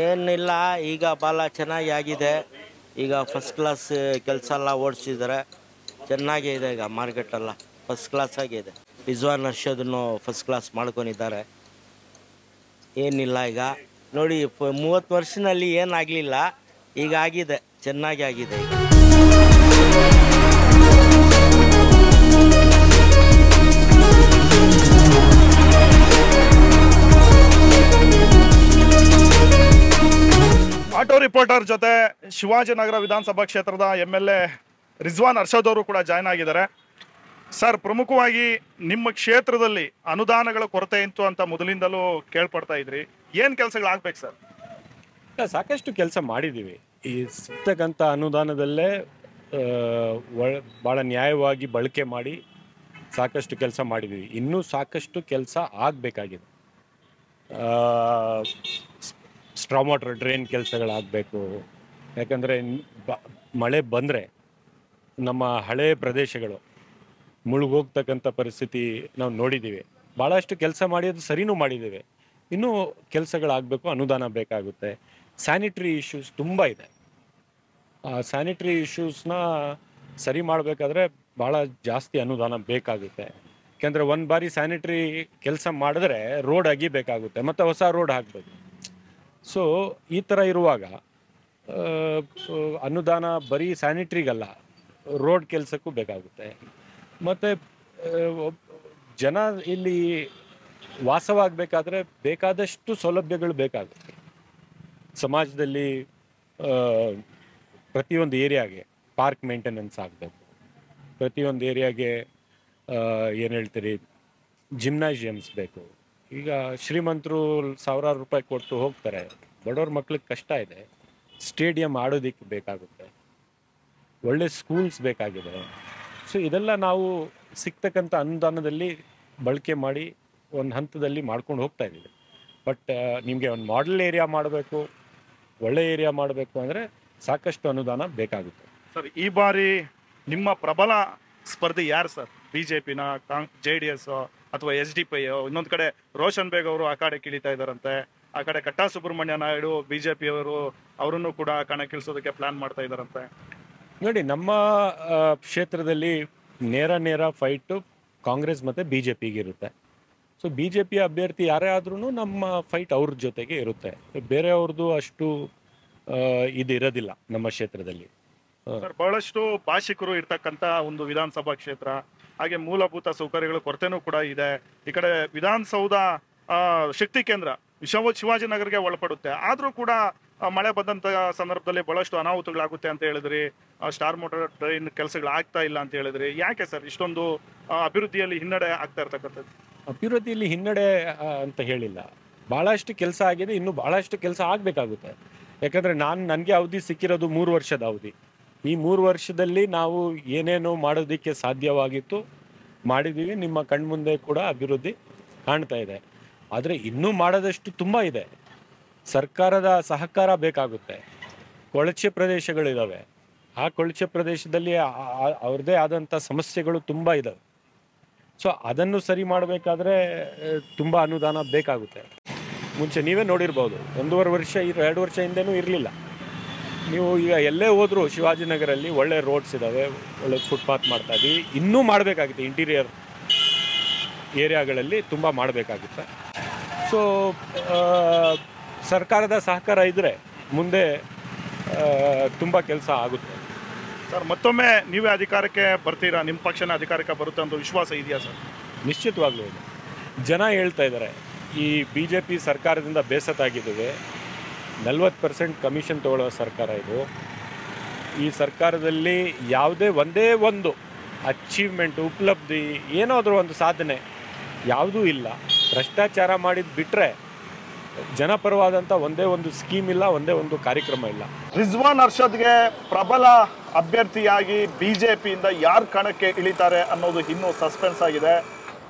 Speaker 6: ಏನಿಲ್ಲ, ಈಗ ಬಾಲ ಚೆನ್ನಾಗಿ ಆಗಿದೆ ಈಗ ಫಸ್ಟ್ ಕ್ಲಾಸ್ ಕೆಲಸ ಎಲ್ಲ ಓಡಿಸಿದ್ದಾರೆ ಚೆನ್ನಾಗೇ ಇದೆ ಈಗ ಮಾರ್ಕೆಟೆಲ್ಲ ಫಸ್ಟ್ ಕ್ಲಾಸ್ ಆಗಿದೆ. ರಿಜ್ವಾನ್ ಅರ್ಷದನ್ನು ಫಸ್ಟ್ ಕ್ಲಾಸ್ ಮಾಡ್ಕೊಂಡಿದ್ದಾರೆ. ಏನಿಲ್ಲ ಈಗ. ನೋಡಿ ಮೂವತ್ತು ವರ್ಷದಲ್ಲಿ ಏನಾಗಲಿಲ್ಲ, ಈಗ ಆಗಿದೆ. ಚೆನ್ನಾಗಿ ಆಗಿದೆ ಈಗ.
Speaker 1: ಆಟೋ ರಿಪೋರ್ಟರ್ ಜೊತೆ ಶಿವಾಜಿನಗರ ವಿಧಾನಸಭಾ ಕ್ಷೇತ್ರದ M L A Rizwan Arshad ಅವರು ಕೂಡ ಜಾಯ್ನ್ ಆಗಿದ್ದಾರೆ. ಸರ್, ಪ್ರಮುಖವಾಗಿ ನಿಮ್ಮ ಕ್ಷೇತ್ರದಲ್ಲಿ ಅನುದಾನಗಳ ಕೊರತೆ ಇತ್ತು ಅಂತ ಮೊದಲಿಂದಲೂ ಕೇಳ್ಪಡ್ತಾ ಇದ್ರಿ. ಏನ್ ಕೆಲಸಗಳಾಗ್ಬೇಕು ಸರ್?
Speaker 7: ಸಾಕಷ್ಟು ಕೆಲಸ ಮಾಡಿದ್ದೀವಿ. ಈ ಸಿಗ್ತಕ್ಕಂಥ ಅನುದಾನದಲ್ಲೇ ಭಾಳ ನ್ಯಾಯವಾಗಿ ಬಳಕೆ ಮಾಡಿ ಸಾಕಷ್ಟು ಕೆಲಸ ಮಾಡಿದ್ದೀವಿ. ಇನ್ನೂ ಸಾಕಷ್ಟು ಕೆಲಸ ಆಗಬೇಕಾಗಿದೆ. ಸ್ಟ್ರಾಮ್ ವಾಟರ್ ಡ್ರೈನ್ ಕೆಲಸಗಳಾಗಬೇಕು. ಯಾಕಂದರೆ ಮಳೆ ಬಂದರೆ ನಮ್ಮ ಹಳೆ ಪ್ರದೇಶಗಳು, ಮುಳುಗೋಗ್ತಕ್ಕಂಥ ಪರಿಸ್ಥಿತಿ ನಾವು ನೋಡಿದ್ದೀವಿ ಭಾಳಷ್ಟು ಕೆಲಸ ಮಾಡಿ ಅದು ಸರಿನೂ ಮಾಡಿದ್ದೇವೆ ಇನ್ನೂ ಕೆಲಸಗಳಾಗಬೇಕು, ಅನುದಾನ ಬೇಕಾಗುತ್ತೆ. ಸ್ಯಾನಿಟ್ರಿ ಇಶ್ಯೂಸ್ ತುಂಬ ಇದೆ. ಆ ಸ್ಯಾನಿಟ್ರಿ ಇಶ್ಯೂಸ್ನ ಸರಿ ಮಾಡಬೇಕಾದ್ರೆ ಭಾಳ ಜಾಸ್ತಿ ಅನುದಾನ ಬೇಕಾಗುತ್ತೆ. ಯಾಕೆಂದರೆ ಒಂದು ಬಾರಿ ಸ್ಯಾನಿಟ್ರಿ ಕೆಲಸ ಮಾಡಿದ್ರೆ ರೋಡ್ ಅಗಿಬೇಕಾಗುತ್ತೆ. ಮತ್ತು ಹೊಸ ರೋಡ್ ಹಾಕಬೇಕು ಸೊ ಈ ಥರ ಇರುವಾಗ ಅನುದಾನ ಬರೀ ಸ್ಯಾನಿಟ್ರಿಗಲ್ಲ ರೋಡ್ ಕೆಲಸಕ್ಕೂ ಬೇಕಾಗುತ್ತೆ. ಮತ್ತು ಜನ ಇಲ್ಲಿ ವಾಸವಾಗಬೇಕಾದ್ರೆ ಬೇಕಾದಷ್ಟು ಸೌಲಭ್ಯಗಳು ಬೇಕಾಗುತ್ತೆ. ಸಮಾಜದಲ್ಲಿ ಪ್ರತಿಯೊಂದು ಏರಿಯಾಗೆ ಪಾರ್ಕ್ ಮೇಂಟೆನೆನ್ಸ್ ಆಗಬೇಕು. ಪ್ರತಿಯೊಂದು ಏರಿಯಾಗೆ ಏನು ಹೇಳ್ತೀರಿ ಜಿಮ್ನಾಜಿಯಮ್ಸ್ ಬೇಕು. ಈಗ ಶ್ರೀಮಂತರು ಸಾವಿರಾರು ರೂಪಾಯಿ ಕೊಟ್ಟು ಹೋಗ್ತಾರೆ. ಬಡವ್ರ ಮಕ್ಳಿಗೆ ಕಷ್ಟ ಇದೆ. ಸ್ಟೇಡಿಯಂ ಆಡೋದಿಕ್ಕೆ ಬೇಕಾಗುತ್ತೆ. ಒಳ್ಳೆ ಸ್ಕೂಲ್ಸ್ ಬೇಕಾಗಿದೆ. ಸೊ ಇದೆಲ್ಲ ನಾವು ಸಿಗ್ತಕ್ಕಂಥ ಅನುದಾನದಲ್ಲಿ ಬಳಕೆ ಮಾಡಿ ಒಂದು ಹಂತದಲ್ಲಿ ಮಾಡ್ಕೊಂಡು ಹೋಗ್ತಾ ಇದ್ದೀವಿ. ಬಟ್ ನಿಮಗೆ ಒಂದು ಮಾಡಲ್ ಏರಿಯಾ ಮಾಡಬೇಕು, ಒಳ್ಳೆ ಏರಿಯಾ ಮಾಡಬೇಕು ಅಂದರೆ ಸಾಕಷ್ಟು ಅನುದಾನ ಬೇಕಾಗುತ್ತೆ.
Speaker 1: ಸರ್, ಈ ಬಾರಿ ನಿಮ್ಮ ಪ್ರಬಲ ಸ್ಪರ್ಧಿ ಯಾರು ಸರ್? ಬಿ ಜೆ ಪಿನ ಕಾಂಗ್ ಜೆ ಡಿ ಎಸ್ ಅಥವಾ ಎಸ್ ಡಿ ಪಿ ಇನ್ನೊಂದು ಕಡೆ ರೋಷನ್ ಬೇಗ್ ಅವರು ಆ ಕಡೆ ಕಿಳಿತಾ ಇದಾರಂತೆ ಆ ಕಡೆ ಕಟ್ಟಾ ಸುಬ್ರಹ್ಮಣ್ಯ ನಾಯ್ಡು ಬಿಜೆಪಿ ಅವರು ಅವರನ್ನು ಕೂಡ ಕಣಕ್ಕಿಳಿಸೋದಕ್ಕೆ ಪ್ಲಾನ್ ಮಾಡ್ತಾ ಇದಾರಂತೆ
Speaker 7: ನೋಡಿ ನಮ್ಮ ಕ್ಷೇತ್ರದಲ್ಲಿ ನೇರ ನೇರ ಫೈಟು ಕಾಂಗ್ರೆಸ್ ಮತ್ತೆ ಬಿ ಜೆ ಪಿಗೆ ಇರುತ್ತೆ. ಸೊ ಬಿ ಜೆ ಪಿ ಅಭ್ಯರ್ಥಿ ಯಾರೇ ಆದ್ರೂ ನಮ್ಮ ಫೈಟ್ ಅವ್ರ ಜೊತೆಗೆ ಇರುತ್ತೆ. ಬೇರೆಯವ್ರದ್ದು ಅಷ್ಟು ಇದು ಇರೋದಿಲ್ಲ ನಮ್ಮ ಕ್ಷೇತ್ರದಲ್ಲಿ.
Speaker 1: ಬಹಳಷ್ಟು ಭಾಷಿಕರು ಇರ್ತಕ್ಕಂತ ಒಂದು ವಿಧಾನಸಭಾ ಕ್ಷೇತ್ರ ಹಾಗೆ ಮೂಲಭೂತ ಸೌಕರ್ಯಗಳ ಕೊರತೆನೂ ಕೂಡ ಇದೆ. ಈ ಕಡೆ ವಿಧಾನಸೌಧ ಶಕ್ತಿ ಕೇಂದ್ರ ಶಿವ, ಶಿವಾಜಿನಗರ್ಗೆ ಒಳಪಡುತ್ತೆ. ಆದರೂ ಕೂಡ ಮಳೆ ಬಂದಂತ ಸಂದರ್ಭದಲ್ಲಿ ಬಹಳಷ್ಟು ಅನಾಹುತಗಳಾಗುತ್ತೆ ಅಂತ ಹೇಳಿದ್ರಿ. ಸ್ಟಾರ್ ಮೋಟರ್ ಟ್ರೈನ್ ಕೆಲಸಗಳು ಆಗ್ತಾ ಇಲ್ಲ ಅಂತ ಹೇಳಿದ್ರಿ. ಯಾಕೆ ಸರ್ ಇಷ್ಟೊಂದು ಅಭಿವೃದ್ಧಿಯಲ್ಲಿ ಹಿನ್ನಡೆ ಆಗ್ತಾ ಇರ್ತಕ್ಕಂಥದ್ದು?
Speaker 7: ಅಭಿವೃದ್ಧಿಯಲ್ಲಿ ಹಿನ್ನಡೆ ಅಂತ ಹೇಳಿಲ್ಲ. ಬಹಳಷ್ಟು ಕೆಲಸ ಆಗಿದೆ. ಇನ್ನು ಬಹಳಷ್ಟು ಕೆಲಸ ಆಗಬೇಕಾಗುತ್ತೆ. ಯಾಕಂದ್ರೆ ನಾನು, ನನಗೆ ಅವಧಿ ಸಿಕ್ಕಿರೋದು ಮೂರು ವರ್ಷದ ಅವಧಿ. ಈ ಮೂರು ವರ್ಷದಲ್ಲಿ ನಾವು ಏನೇನು ಮಾಡೋದಕ್ಕೆ ಸಾಧ್ಯವಾಗಿತ್ತು ಮಾಡಿದ್ದೀವಿ ನಿಮ್ಮ ಕಣ್ಮುಂದೆ ಕೂಡ ಅಭಿವೃದ್ಧಿ ಕಾಣ್ತಾ ಇದೆ. ಆದರೆ ಇನ್ನೂ ಮಾಡೋದಷ್ಟು ತುಂಬ ಇದೆ. ಸರ್ಕಾರದ ಸಹಕಾರ ಬೇಕಾಗುತ್ತೆ. ಕೊಳಚೆ ಪ್ರದೇಶಗಳಿದ್ದಾವೆ ಆ ಕೊಳಚೆ ಪ್ರದೇಶದಲ್ಲಿ ಅವ್ರದ್ದೇ ಆದಂಥ ಸಮಸ್ಯೆಗಳು ತುಂಬ ಇದ್ದಾವೆ ಸೊ ಅದನ್ನು ಸರಿ ಮಾಡಬೇಕಾದ್ರೆ ತುಂಬ ಅನುದಾನ ಬೇಕಾಗುತ್ತೆ. ಮುಂಚೆ ನೀವೇ ನೋಡಿರ್ಬೋದು. ಒಂದೂವರೆ ವರ್ಷ ಎರಡು ವರ್ಷ ಹಿಂದೆನೂ ಇರಲಿಲ್ಲ. ನೀವು ಈಗ ಎಲ್ಲೇ ಹೋದರೂ ಶಿವಾಜಿನಗರಲ್ಲಿ ಒಳ್ಳೆ ರೋಡ್ಸ್ ಇದ್ದಾವೆ ಒಳ್ಳೆ ಫುಟ್ಪಾತ್ ಮಾಡ್ತಾ ಇದ್ದೀವಿ ಇನ್ನೂ ಮಾಡಬೇಕಾಗುತ್ತೆ ಇಂಟೀರಿಯರ್ ಏರಿಯಾಗಳಲ್ಲಿ ತುಂಬ ಮಾಡಬೇಕಾಗುತ್ತೆ. ಸೊ ಸರ್ಕಾರದ ಸಹಕಾರ ಇದ್ದರೆ ಮುಂದೆ ತುಂಬ ಕೆಲಸ ಆಗುತ್ತೆ.
Speaker 1: ಸರ್ ಮತ್ತೊಮ್ಮೆ ನೀವೇ ಅಧಿಕಾರಕ್ಕೆ ಬರ್ತೀರಾ? ನಿಮ್ಮ ಪಕ್ಷನ ಅಧಿಕಾರಕ್ಕೆ ಬರುತ್ತೆ ಅಂತ ವಿಶ್ವಾಸ ಇದೆಯಾ ಸರ್?
Speaker 7: ನಿಶ್ಚಿತವಾಗ್ಲೂ ಇದೆ. ಜನ ಹೇಳ್ತಾ ಇದ್ದಾರೆ ಈ ಬಿ ಜೆ ಪಿ ಸರ್ಕಾರದಿಂದ ಬೇಸತ್ತಾಗಿದ್ದೇವೆ ನಲ್ವತ್ತು ಪರ್ಸೆಂಟ್ ಕಮಿಷನ್ ತೊಗೊಳ್ಳೋ ಸರ್ಕಾರ ಇದು. ಈ ಸರ್ಕಾರದಲ್ಲಿ ಯಾವುದೇ ಒಂದೇ ಒಂದು ಅಚೀವ್ಮೆಂಟ್ ಉಪಲಬ್ಧಿ, ಏನಾದರೂ ಒಂದು ಸಾಧನೆ ಯಾವುದೂ ಇಲ್ಲ. ಭ್ರಷ್ಟಾಚಾರ ಮಾಡಿದ್ದು ಬಿಟ್ಟರೆ ಜನಪರವಾದಂಥ ಒಂದೇ ಒಂದು ಸ್ಕೀಮ್ ಇಲ್ಲ, ಒಂದೇ ಒಂದು ಕಾರ್ಯಕ್ರಮ ಇಲ್ಲ.
Speaker 1: ರಿಜ್ವಾನ್ ಅರ್ಷದ್ಗೆ ಪ್ರಬಲ ಅಭ್ಯರ್ಥಿಯಾಗಿ ಬಿಜೆಪಿಯಿಂದ ಯಾರು ಕಣಕ್ಕೆ ಇಳಿತಾರೆ ಅನ್ನೋದು ಇನ್ನೂ ಸಸ್ಪೆನ್ಸ್ ಆಗಿದೆ.